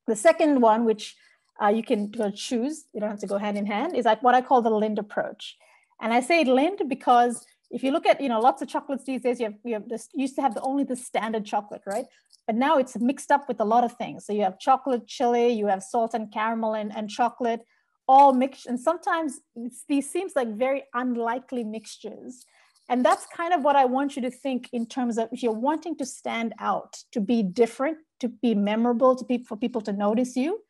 The second one, which uh, you can choose, you don't have to go hand in hand, is like what I call the Lindt approach. And I say Lindt because if you look at, you know, lots of chocolates these days, you have, you have this, used to have the, only the standard chocolate, right? But now it's mixed up with a lot of things. So you have chocolate chili, you have salt and caramel and, and chocolate, all mixed. And sometimes these seems like very unlikely mixtures. And that's kind of what I want you to think in terms of if you're wanting to stand out, to be different, to be memorable, to be, for people to notice you,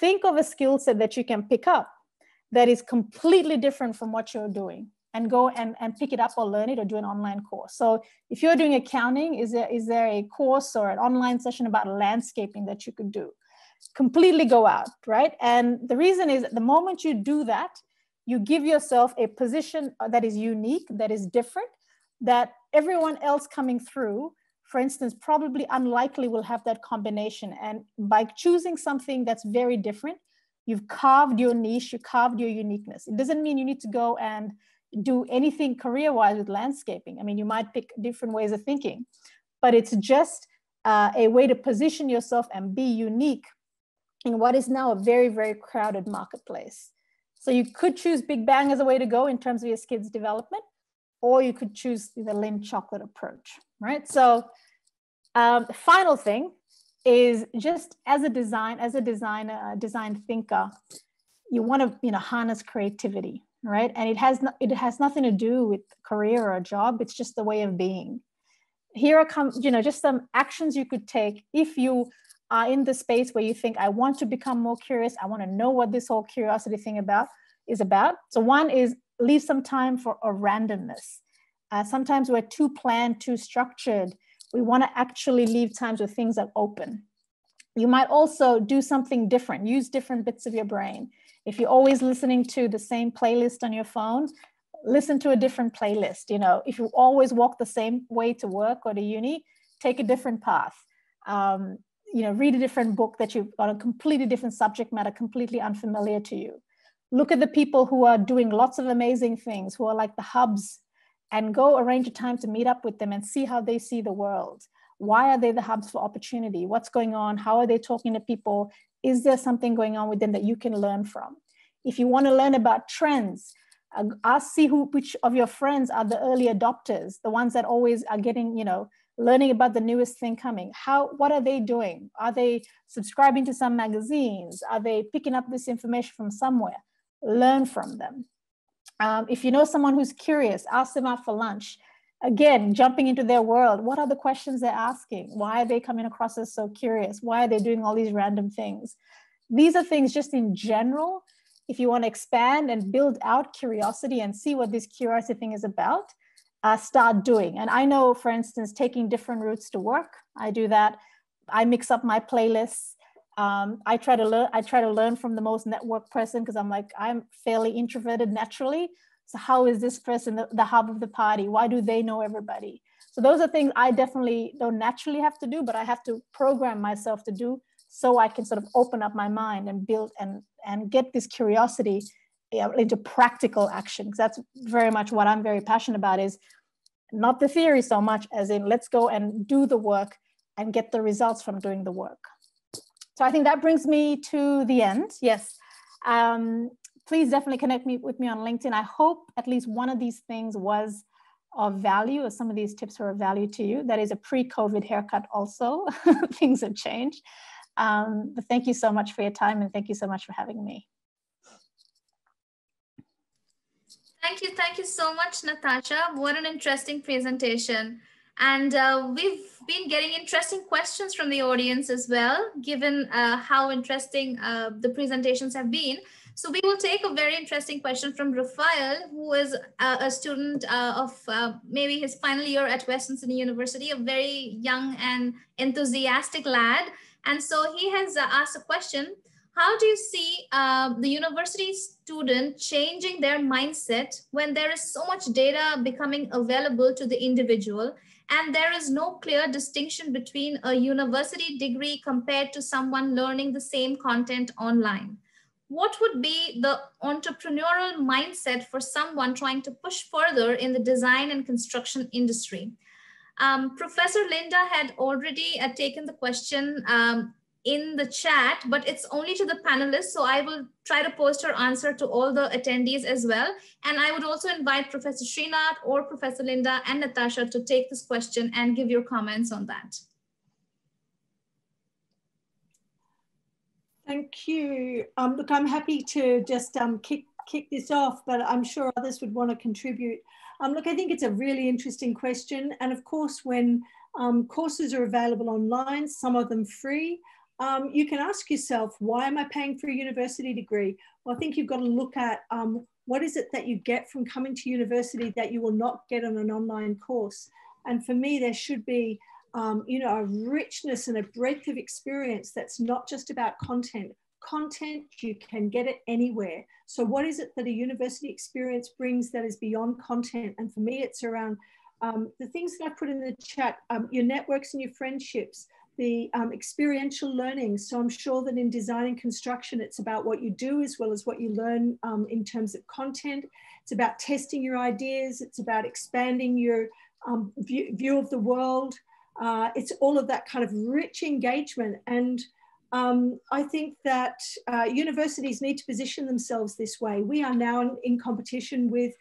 think of a skill set that you can pick up that is completely different from what you're doing and go and, and pick it up or learn it or do an online course. So if you're doing accounting, is there, is there a course or an online session about landscaping that you could do? Completely go out, right? And the reason is the moment you do that, you give yourself a position that is unique, that is different, that everyone else coming through for instance, probably unlikely will have that combination. And by choosing something that's very different, you've carved your niche, you carved your uniqueness. It doesn't mean you need to go and do anything career-wise with landscaping. I mean, you might pick different ways of thinking, but it's just uh, a way to position yourself and be unique in what is now a very, very crowded marketplace. So you could choose Big Bang as a way to go in terms of your skills development, or you could choose the Lindt chocolate approach, right? So um, final thing is just as a design, as a designer, a design thinker, you want to you know harness creativity, right? And it has no, it has nothing to do with career or job. It's just the way of being. Here are come you know just some actions you could take if you are in the space where you think I want to become more curious. I want to know what this whole curiosity thing about is about. So one is leave some time for a randomness. Uh, sometimes we're too planned, too structured we want to actually leave times where things are open. You might also do something different, use different bits of your brain. If you're always listening to the same playlist on your phone, listen to a different playlist. You know, if you always walk the same way to work or to uni, take a different path. Um, you know, read a different book that you've got a completely different subject matter, completely unfamiliar to you. Look at the people who are doing lots of amazing things, who are like the hubs and go arrange a time to meet up with them and see how they see the world. Why are they the hubs for opportunity? What's going on? How are they talking to people? Is there something going on with them that you can learn from? If you want to learn about trends, uh, ask see who which of your friends are the early adopters, the ones that always are getting, you know, learning about the newest thing coming. How what are they doing? Are they subscribing to some magazines? Are they picking up this information from somewhere? Learn from them. Um, if you know someone who's curious, ask them out for lunch. Again, jumping into their world. What are the questions they're asking? Why are they coming across as so curious? Why are they doing all these random things? These are things just in general. If you want to expand and build out curiosity and see what this curiosity thing is about, uh, start doing. And I know, for instance, taking different routes to work. I do that. I mix up my playlists um, I try to learn. I try to learn from the most network person because I'm like I'm fairly introverted naturally. So how is this person the, the hub of the party? Why do they know everybody? So those are things I definitely don't naturally have to do, but I have to program myself to do so I can sort of open up my mind and build and and get this curiosity into practical action. Because that's very much what I'm very passionate about is not the theory so much as in let's go and do the work and get the results from doing the work. So I think that brings me to the end. Yes. Um, please definitely connect me with me on LinkedIn. I hope at least one of these things was of value or some of these tips were of value to you. That is a pre-COVID haircut also. <laughs> things have changed. Um, but thank you so much for your time and thank you so much for having me. Thank you. Thank you so much, Nathasha. What an interesting presentation. And uh, we've been getting interesting questions from the audience as well, given uh, how interesting uh, the presentations have been. So we will take a very interesting question from Rafael, who is a, a student uh, of uh, maybe his final year at Western Sydney University, a very young and enthusiastic lad. And so he has uh, asked a question, how do you see uh, the university student changing their mindset when there is so much data becoming available to the individual and there is no clear distinction between a university degree compared to someone learning the same content online? what would be the entrepreneurial mindset for someone trying to push further in the design and construction industry? Um, Professor Linda had already uh, taken the question um, in the chat, but it's only to the panelists. So I will try to post her answer to all the attendees as well. And I would also invite Professor Srinath or Professor Linda and Nathasha to take this question and give your comments on that. Thank you. Um, look, I'm happy to just um, kick, kick this off, but I'm sure others would want to contribute. Um, look, I think it's a really interesting question. And of course, when um, courses are available online, some of them free, um, you can ask yourself, why am I paying for a university degree? Well, I think you've got to look at um, what is it that you get from coming to university that you will not get on an online course? And for me, there should be um, you know, a richness and a breadth of experience that's not just about content. Content, you can get it anywhere. So, what is it that a university experience brings that is beyond content? And for me, it's around um, the things that I put in the chat um, your networks and your friendships, the um, experiential learning. So, I'm sure that in design and construction, it's about what you do as well as what you learn um, in terms of content. It's about testing your ideas, it's about expanding your um, view, view of the world. Uh, it's all of that kind of rich engagement. And um, I think that uh, universities need to position themselves this way. We are now in, in competition with,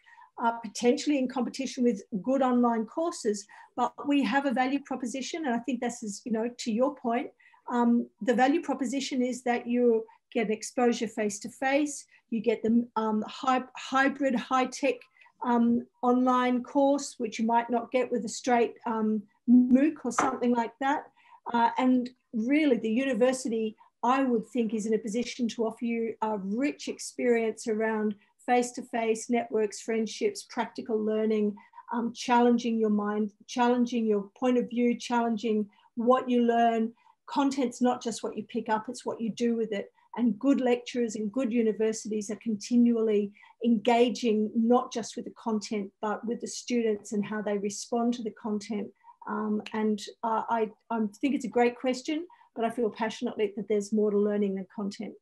uh, potentially in competition with good online courses, but we have a value proposition. And I think this is, you know, to your point, um, the value proposition is that you get exposure face to face, you get the um, hy hybrid high tech um, online course, which you might not get with a straight um, MOOC or something like that. Uh, and really, the university, I would think, is in a position to offer you a rich experience around face to face networks, friendships, practical learning, um, challenging your mind, challenging your point of view, challenging what you learn. Content's not just what you pick up, it's what you do with it. And good lecturers and good universities are continually engaging not just with the content, but with the students and how they respond to the content um, and uh, I, I think it's a great question, but I feel passionately that there's more to learning than content.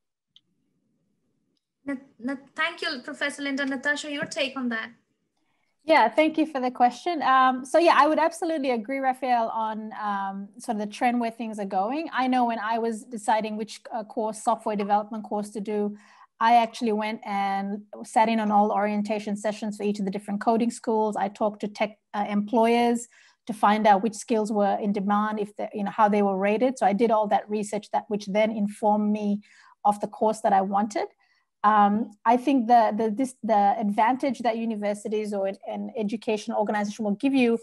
Thank you, Professor Linda. Nathasha, your take on that? Yeah, thank you for the question. Um, so yeah, I would absolutely agree, Raphael, on um, sort of the trend where things are going. I know when I was deciding which uh, course, software development course to do, I actually went and sat in on all orientation sessions for each of the different coding schools. I talked to tech uh, employers to find out which skills were in demand, if the, you know how they were rated. So I did all that research that which then informed me of the course that I wanted. Um, I think the the this the advantage that universities or an educational organization will give you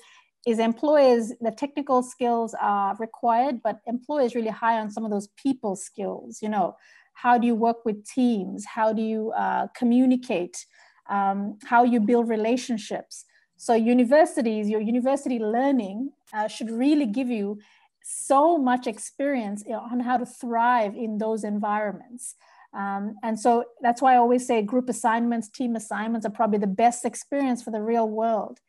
is employers the technical skills are required, but employers really high on some of those people skills. You know, how do you work with teams? How do you uh, communicate? Um, how you build relationships? So universities, your university learning uh, should really give you so much experience on how to thrive in those environments. Um, and so that's why I always say group assignments, team assignments are probably the best experience for the real world.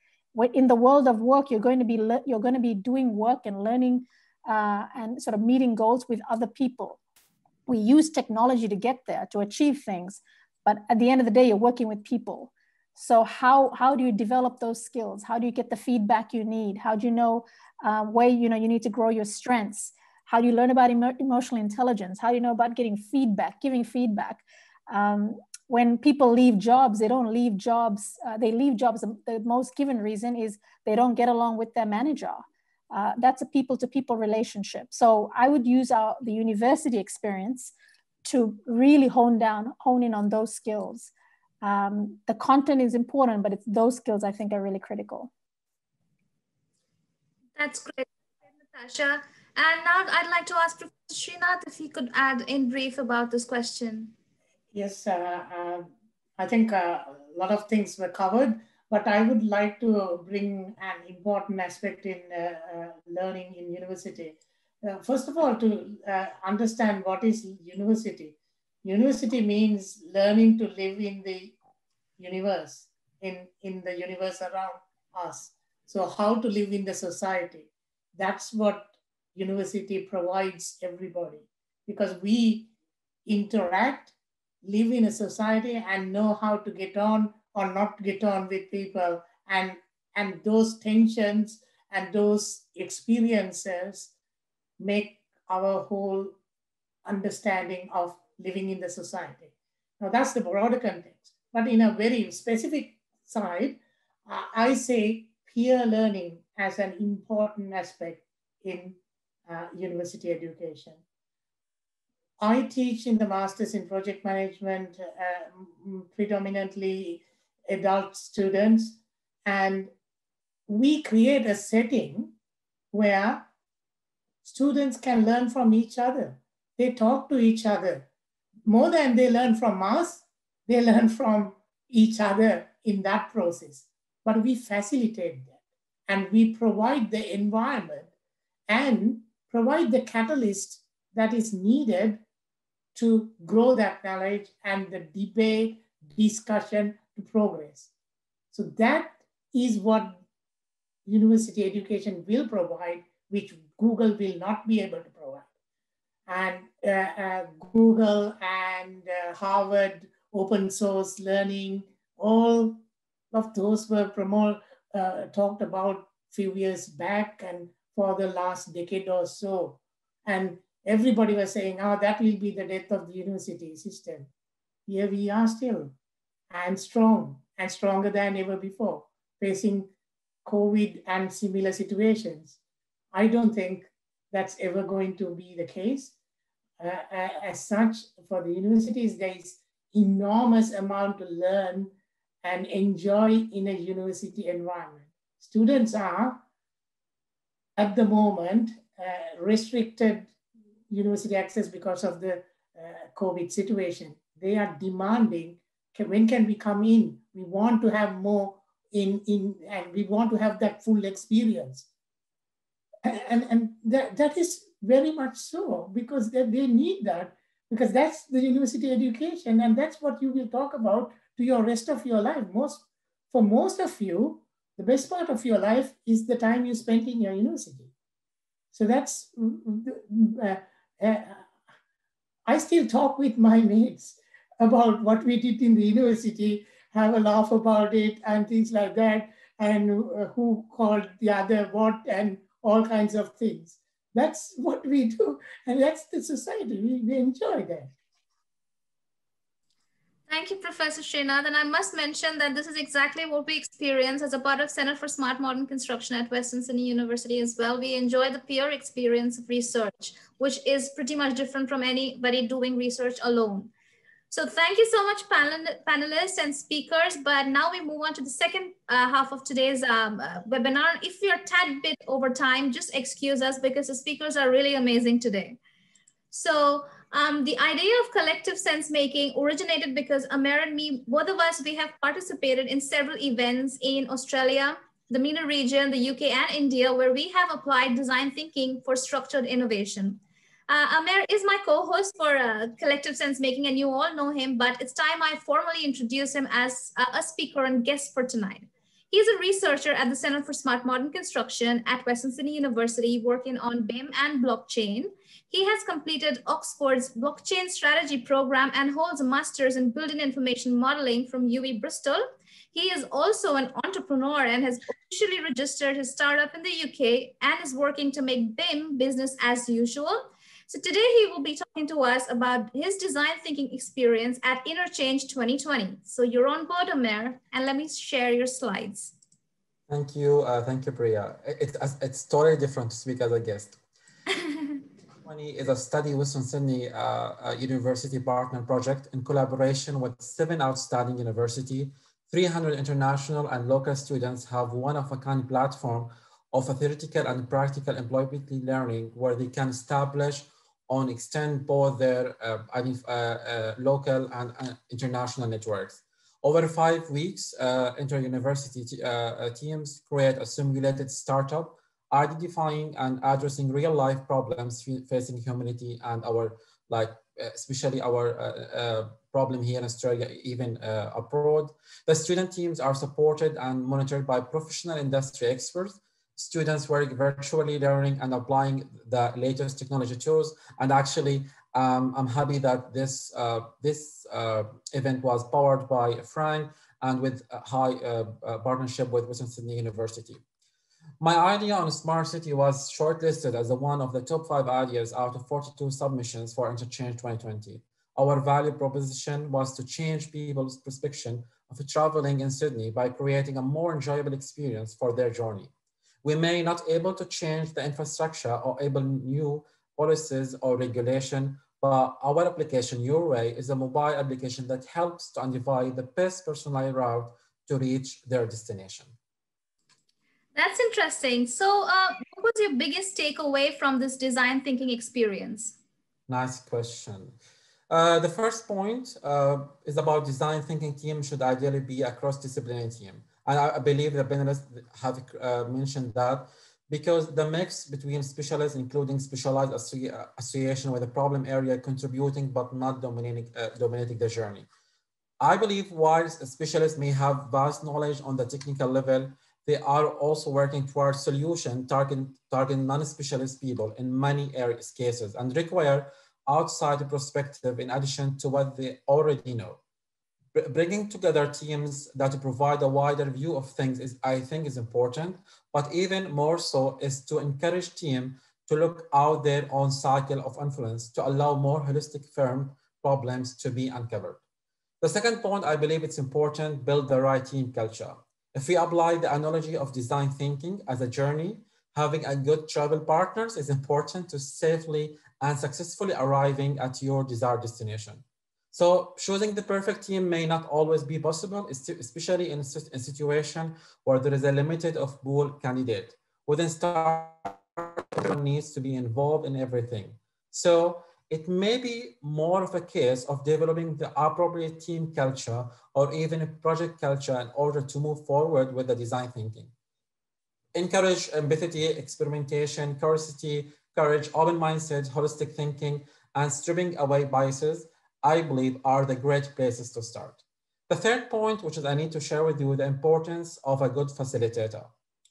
In the world of work, you're going to be you're going to be doing work and learning uh, and sort of meeting goals with other people. We use technology to get there to achieve things, but at the end of the day, you're working with people. So how, how do you develop those skills? How do you get the feedback you need? How do you know um, where you know you need to grow your strengths? How do you learn about emo emotional intelligence? How do you know about getting feedback, giving feedback? Um, when people leave jobs, they don't leave jobs. Uh, they leave jobs. The most given reason is they don't get along with their manager. Uh, that's a people-to-people relationship. So I would use our the university experience to really hone down, hone in on those skills um, the content is important, but it's those skills I think are really critical. That's great, Nathasha. And now I'd like to ask Professor Srinath if he could add in brief about this question. Yes, uh, uh, I think uh, a lot of things were covered, but I would like to bring an important aspect in uh, uh, learning in university. First of all, to understand what is university. University means learning to live in the universe, in, in the universe around us. So how to live in the society. That's what university provides everybody because we interact, live in a society and know how to get on or not get on with people. And, and those tensions and those experiences make our whole understanding of living in the society. Now that's the broader context. But in a very specific side, uh, I say peer learning as an important aspect in uh, university education. I teach in the Masters in Project Management, uh, predominantly adult students, and we create a setting where students can learn from each other. They talk to each other. More than they learn from us, they learn from each other in that process. But we facilitate that and we provide the environment and provide the catalyst that is needed to grow that knowledge and the debate, discussion to progress. So that is what university education will provide, which Google will not be able to provide. And uh, uh, Google and uh, Harvard open source learning, all of those were promoted, uh, talked about a few years back and for the last decade or so. And everybody was saying, oh, that will be the death of the university system. Here we are still, and strong, and stronger than ever before, facing COVID and similar situations. I don't think that's ever going to be the case. Uh, as such, for the universities, there is enormous amount to learn and enjoy in a university environment. Students are at the moment uh, restricted university access because of the uh, COVID situation. They are demanding, can, when can we come in? We want to have more in, in and we want to have that full experience. And, and, and that, that is very much so because they, they need that because that's the university education and that's what you will talk about to your rest of your life. Most, for most of you, the best part of your life is the time you spent in your university. So that's, uh, uh, I still talk with my mates about what we did in the university, have a laugh about it and things like that, and uh, who called the other what and all kinds of things. That's <laughs> what we do, and that's the society. We, we enjoy that. Thank you, Professor Srinath. And I must mention that this is exactly what we experience as a part of Center for Smart Modern Construction at Western Sydney University as well. We enjoy the peer experience of research, which is pretty much different from anybody doing research alone. So thank you so much, panel panelists and speakers. But now we move on to the second uh, half of today's um, uh, webinar. If we are tad bit over time, just excuse us because the speakers are really amazing today. So um, the idea of collective sense making originated because Amer and me, both of us, we have participated in several events in Australia, the MENA region, the UK and India, where we have applied design thinking for structured innovation. Uh, Amer is my co-host for uh, Collective Sense Making, and you all know him, but it's time I formally introduce him as uh, a speaker and guest for tonight. He's a researcher at the Center for Smart Modern Construction at Western Sydney University, working on BIM and blockchain. He has completed Oxford's blockchain strategy program and holds a master's in building information modeling from UWE Bristol. He is also an entrepreneur and has officially registered his startup in the UK and is working to make BIM business as usual. So today he will be talking to us about his design thinking experience at Interchange 2020. So you're on board, Amer, and let me share your slides. Thank you. Uh, thank you, Priya. It, it's totally different to speak as a guest. <laughs> 20 is a study Western Sydney uh, University partner project in collaboration with seven outstanding university, 300 international and local students have one of a kind platform of a theoretical and practical employability learning where they can establish on extend both their uh, uh, uh, local and uh, international networks. Over five weeks, uh, inter-university uh, teams create a simulated startup identifying and addressing real life problems facing humanity and our like especially our uh, uh, problem here in Australia, even uh, abroad. The student teams are supported and monitored by professional industry experts. Students work virtually learning and applying the latest technology tools. And actually, um, I'm happy that this, uh, this uh, event was powered by Frank and with a high uh, partnership with Western Sydney University. My idea on Smart City was shortlisted as one of the top five ideas out of 42 submissions for Interchange 2020. Our value proposition was to change people's perception of traveling in Sydney by creating a more enjoyable experience for their journey. We may not able to change the infrastructure or able new policies or regulation, but our application, Your Way, is a mobile application that helps to identify the best personalized route to reach their destination. That's interesting. So, uh, what was your biggest takeaway from this design thinking experience? Nice question. Uh, the first point uh, is about design thinking team should ideally be a cross-disciplinary team. And I, I believe the panelists have uh, mentioned that because the mix between specialists, including specialized association with a problem area contributing but not dominating, uh, dominating the journey. I believe while specialists may have vast knowledge on the technical level, they are also working towards solution targeting, targeting non-specialist people in many areas cases and require outside perspective in addition to what they already know. Bringing together teams that provide a wider view of things is, I think, is important, but even more so is to encourage team to look out their own cycle of influence to allow more holistic firm problems to be uncovered. The second point, I believe it's important, build the right team culture. If we apply the analogy of design thinking as a journey, having a good travel partners is important to safely and successfully arriving at your desired destination. So choosing the perfect team may not always be possible, especially in a situation where there is a limited of pool candidate. Within start needs to be involved in everything. So it may be more of a case of developing the appropriate team culture or even a project culture in order to move forward with the design thinking. Encourage empathy, experimentation, curiosity, courage, open mindset, holistic thinking, and stripping away biases, I believe are the great places to start. The third point, which is I need to share with you the importance of a good facilitator.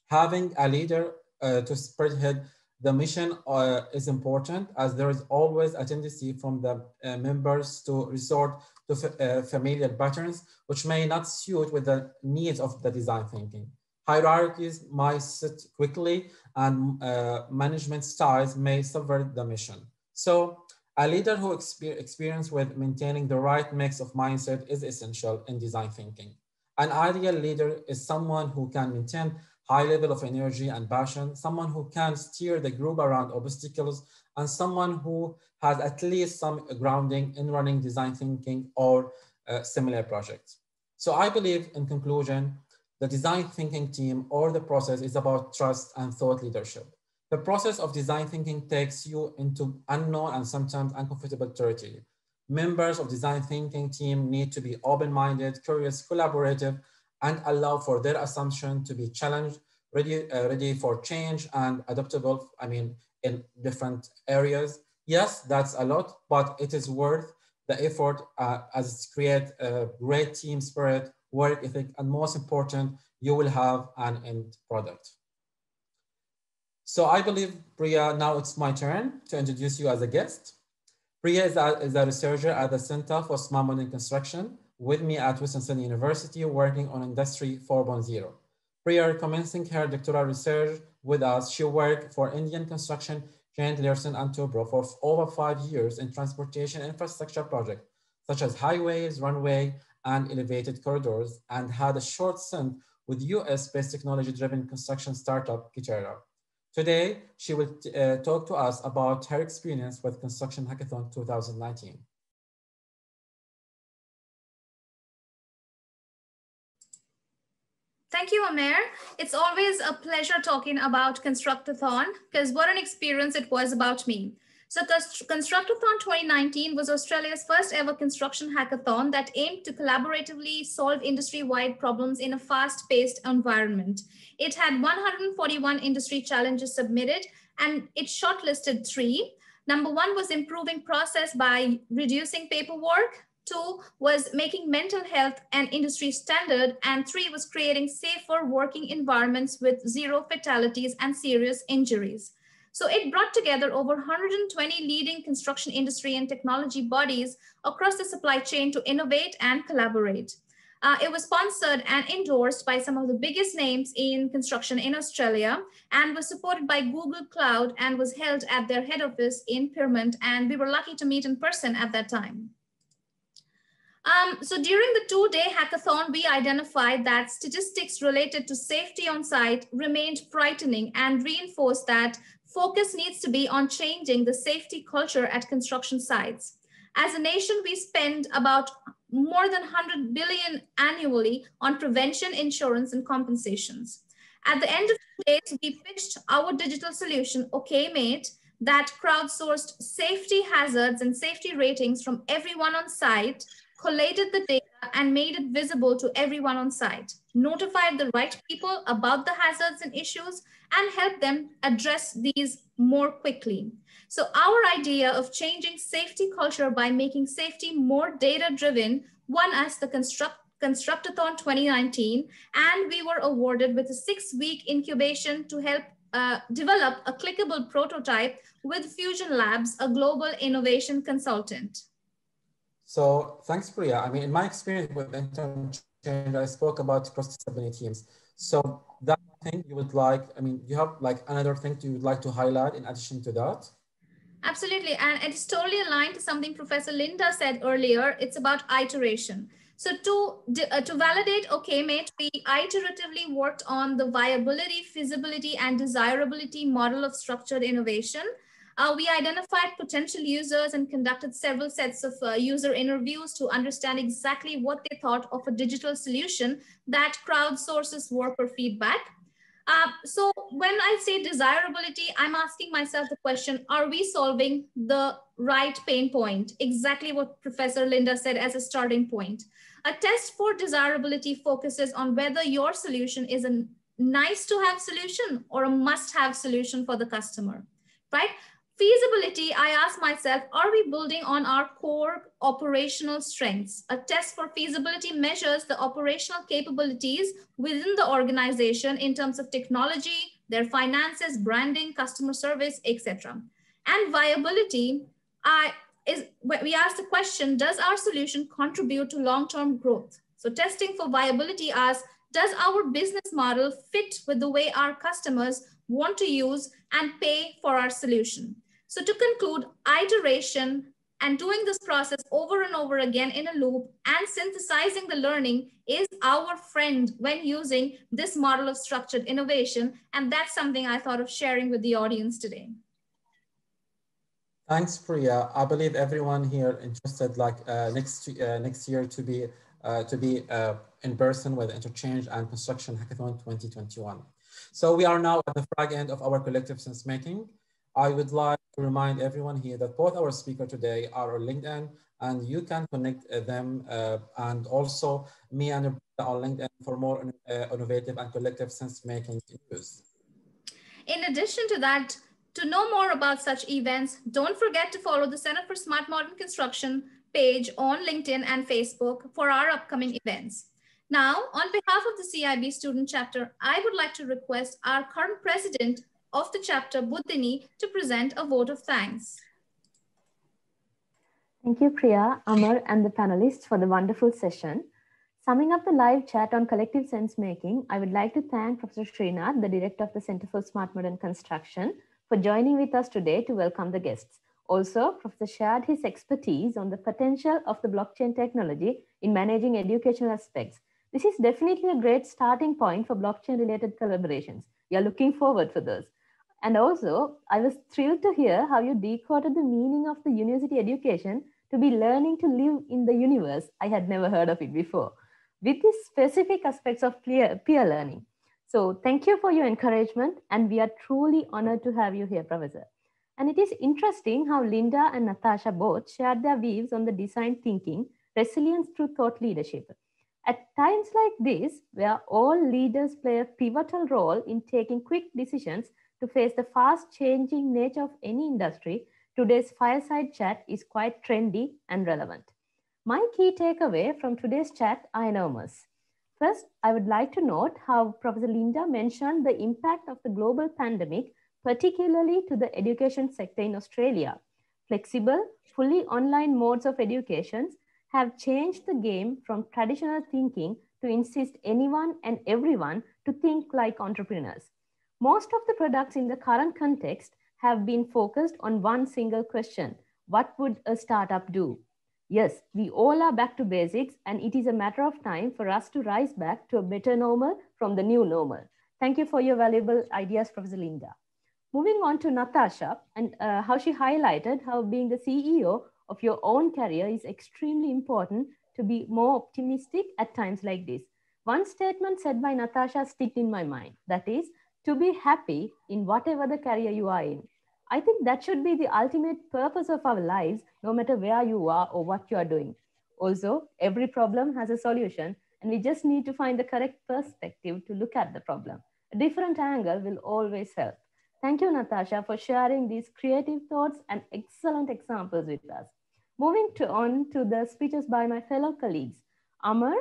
Having a leader uh, to spearhead the mission uh, is important as there is always a tendency from the uh, members to resort to uh, familiar patterns, which may not suit with the needs of the design thinking. Hierarchies might sit quickly and uh, management styles may subvert the mission. So a leader who exper experience with maintaining the right mix of mindset is essential in design thinking. An ideal leader is someone who can maintain high level of energy and passion, someone who can steer the group around obstacles, and someone who has at least some grounding in running design thinking or uh, similar projects. So I believe in conclusion, the design thinking team or the process is about trust and thought leadership. The process of design thinking takes you into unknown and sometimes uncomfortable territory. Members of design thinking team need to be open-minded, curious, collaborative, and allow for their assumption to be challenged, ready, uh, ready for change and adaptable, I mean, in different areas. Yes, that's a lot, but it is worth the effort uh, as it create a great team spirit, work ethic, and most important, you will have an end product. So I believe, Priya, now it's my turn to introduce you as a guest. Priya is a, is a researcher at the Center for Smart Modern Construction with me at Western Sydney University working on Industry 4.0. Prior to commencing her doctoral research with us, she worked for Indian construction giant Larsen and Toubro for over five years in transportation infrastructure projects, such as highways, runway, and elevated corridors, and had a short stint with US-based technology-driven construction startup, Katerra. Today, she will uh, talk to us about her experience with Constructathon 2019. Thank you, Amer. It's always a pleasure talking about Constructathon because what an experience it was about me. So Constructathon 2019 was Australia's first ever construction hackathon that aimed to collaboratively solve industry-wide problems in a fast-paced environment. It had 141 industry challenges submitted and it shortlisted three. Number one was improving process by reducing paperwork. Two was making mental health an industry standard. And three was creating safer working environments with zero fatalities and serious injuries. So it brought together over 120 leading construction industry and technology bodies across the supply chain to innovate and collaborate. Uh, it was sponsored and endorsed by some of the biggest names in construction in Australia and was supported by Google Cloud and was held at their head office in Pyrmont. And we were lucky to meet in person at that time. Um, so during the two-day hackathon, we identified that statistics related to safety on site remained frightening and reinforced that focus needs to be on changing the safety culture at construction sites. As a nation, we spend about more than 100 billion annually on prevention, insurance, and compensations. At the end of the day, we pitched our digital solution, OKMate, that crowdsourced safety hazards and safety ratings from everyone on site, collated the data and made it visible to everyone on site, notified the right people about the hazards and issues, and helped them address these more quickly. So our idea of changing safety culture by making safety more data driven won us the Construct Constructathon 2019, and we were awarded with a six week incubation to help uh, develop a clickable prototype with Fusion Labs, a global innovation consultant. So thanks, Priya. I mean, in my experience with interchange, I spoke about cross-disciplinary teams. So that thing you would like, I mean, you have like another thing you would like to highlight in addition to that? Absolutely. And it's totally aligned to something Professor Linda said earlier. It's about iteration. So to, uh, to validate OKMate, we iteratively worked on the viability, feasibility, and desirability model of structured innovation. Uh, we identified potential users and conducted several sets of uh, user interviews to understand exactly what they thought of a digital solution that crowdsources worker feedback. Uh, so when I say desirability, I'm asking myself the question, are we solving the right pain point? Exactly what Professor Linda said as a starting point. A test for desirability focuses on whether your solution is a nice to have solution or a must have solution for the customer, right? Feasibility, I ask myself, are we building on our core operational strengths? A test for feasibility measures the operational capabilities within the organization in terms of technology, their finances, branding, customer service, etc. And viability, I, is we ask the question, does our solution contribute to long-term growth? So testing for viability asks, does our business model fit with the way our customers want to use and pay for our solution? So to conclude, iteration and doing this process over and over again in a loop and synthesizing the learning is our friend when using this model of structured innovation. And that's something I thought of sharing with the audience today. Thanks, Priya. I believe everyone here interested like uh, next, uh, next year to be, uh, to be uh, in person with Interchange and Construction Hackathon 2021. So we are now at the frag end of our collective sense making. I would like to remind everyone here that both our speakers today are on LinkedIn and you can connect uh, them uh, and also me and on LinkedIn for more uh, innovative and collective sense making news. In addition to that, to know more about such events, don't forget to follow the Center for Smart Modern Construction page on LinkedIn and Facebook for our upcoming events. Now, on behalf of the CIB student chapter, I would like to request our current president, of the chapter Buddhini to present a vote of thanks. Thank you, Priya, Amer, and the panelists for the wonderful session. Summing up the live chat on collective sense making, I would like to thank Professor Srinath, the director of the Center for Smart Modern Construction, for joining with us today to welcome the guests. Also, Professor shared his expertise on the potential of the blockchain technology in managing educational aspects. This is definitely a great starting point for blockchain related collaborations. We are looking forward for those. And also, I was thrilled to hear how you decoded the meaning of the university education to be learning to live in the universe. I had never heard of it before. with these specific aspects of peer, peer learning. So thank you for your encouragement and we are truly honored to have you here, Professor. And it is interesting how Linda and Nathasha both shared their views on the design thinking, resilience through thought leadership. At times like this, where all leaders play a pivotal role in taking quick decisions to face the fast changing nature of any industry, today's fireside chat is quite trendy and relevant. My key takeaway from today's chat are enormous. First, I would like to note how Professor Linda mentioned the impact of the global pandemic particularly to the education sector in Australia. Flexible, fully online modes of education have changed the game from traditional thinking to insist anyone and everyone to think like entrepreneurs. Most of the products in the current context have been focused on one single question What would a startup do? Yes, we all are back to basics, and it is a matter of time for us to rise back to a better normal from the new normal. Thank you for your valuable ideas, Professor Linda. Moving on to Nathasha and uh, how she highlighted how being the CEO of your own career is extremely important to be more optimistic at times like this. One statement said by Nathasha sticked in my mind. That is to be happy in whatever the career you are in. I think that should be the ultimate purpose of our lives, no matter where you are or what you are doing. Also, every problem has a solution, and we just need to find the correct perspective to look at the problem. A different angle will always help. Thank you, Nathasha, for sharing these creative thoughts and excellent examples with us. Moving to, on to the speeches by my fellow colleagues. Amer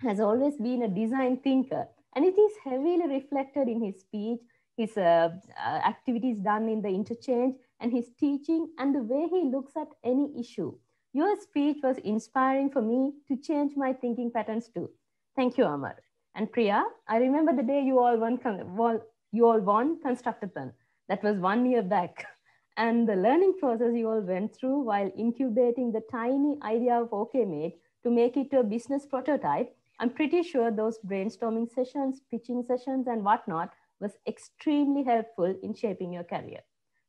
has always been a design thinker, and it is heavily reflected in his speech, his uh, uh, activities done in the interchange, and his teaching, and the way he looks at any issue. Your speech was inspiring for me to change my thinking patterns too. Thank you, Amer. And Priya, I remember the day you all won, Well, you all won Constructathon. That was one year back. <laughs> And the learning process you all went through while incubating the tiny idea of OKMate to make it a business prototype, I'm pretty sure those brainstorming sessions, pitching sessions, and whatnot was extremely helpful in shaping your career.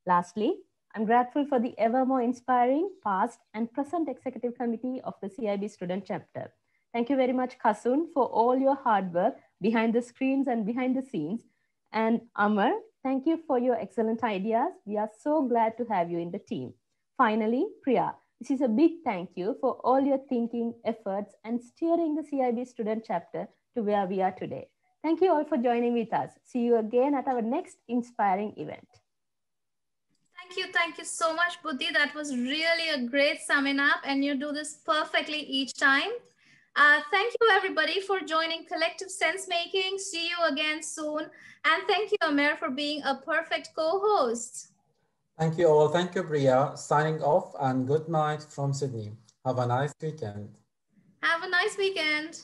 Lastly, I'm grateful for the ever more inspiring past and present executive committee of the CIB student chapter. Thank you very much, Kasun, for all your hard work behind the screens and behind the scenes and Amer, thank you for your excellent ideas. We are so glad to have you in the team. Finally, Priya, this is a big thank you for all your thinking, efforts, and steering the CIB student chapter to where we are today. Thank you all for joining with us. See you again at our next inspiring event. Thank you. Thank you so much, Buddhi. That was really a great summing up, and you do this perfectly each time. Uh, thank you everybody for joining Collective Sense Making. See you again soon. And thank you, Amer, for being a perfect co-host. Thank you all. Thank you, Priya. Signing off and good night from Sydney. Have a nice weekend. Have a nice weekend.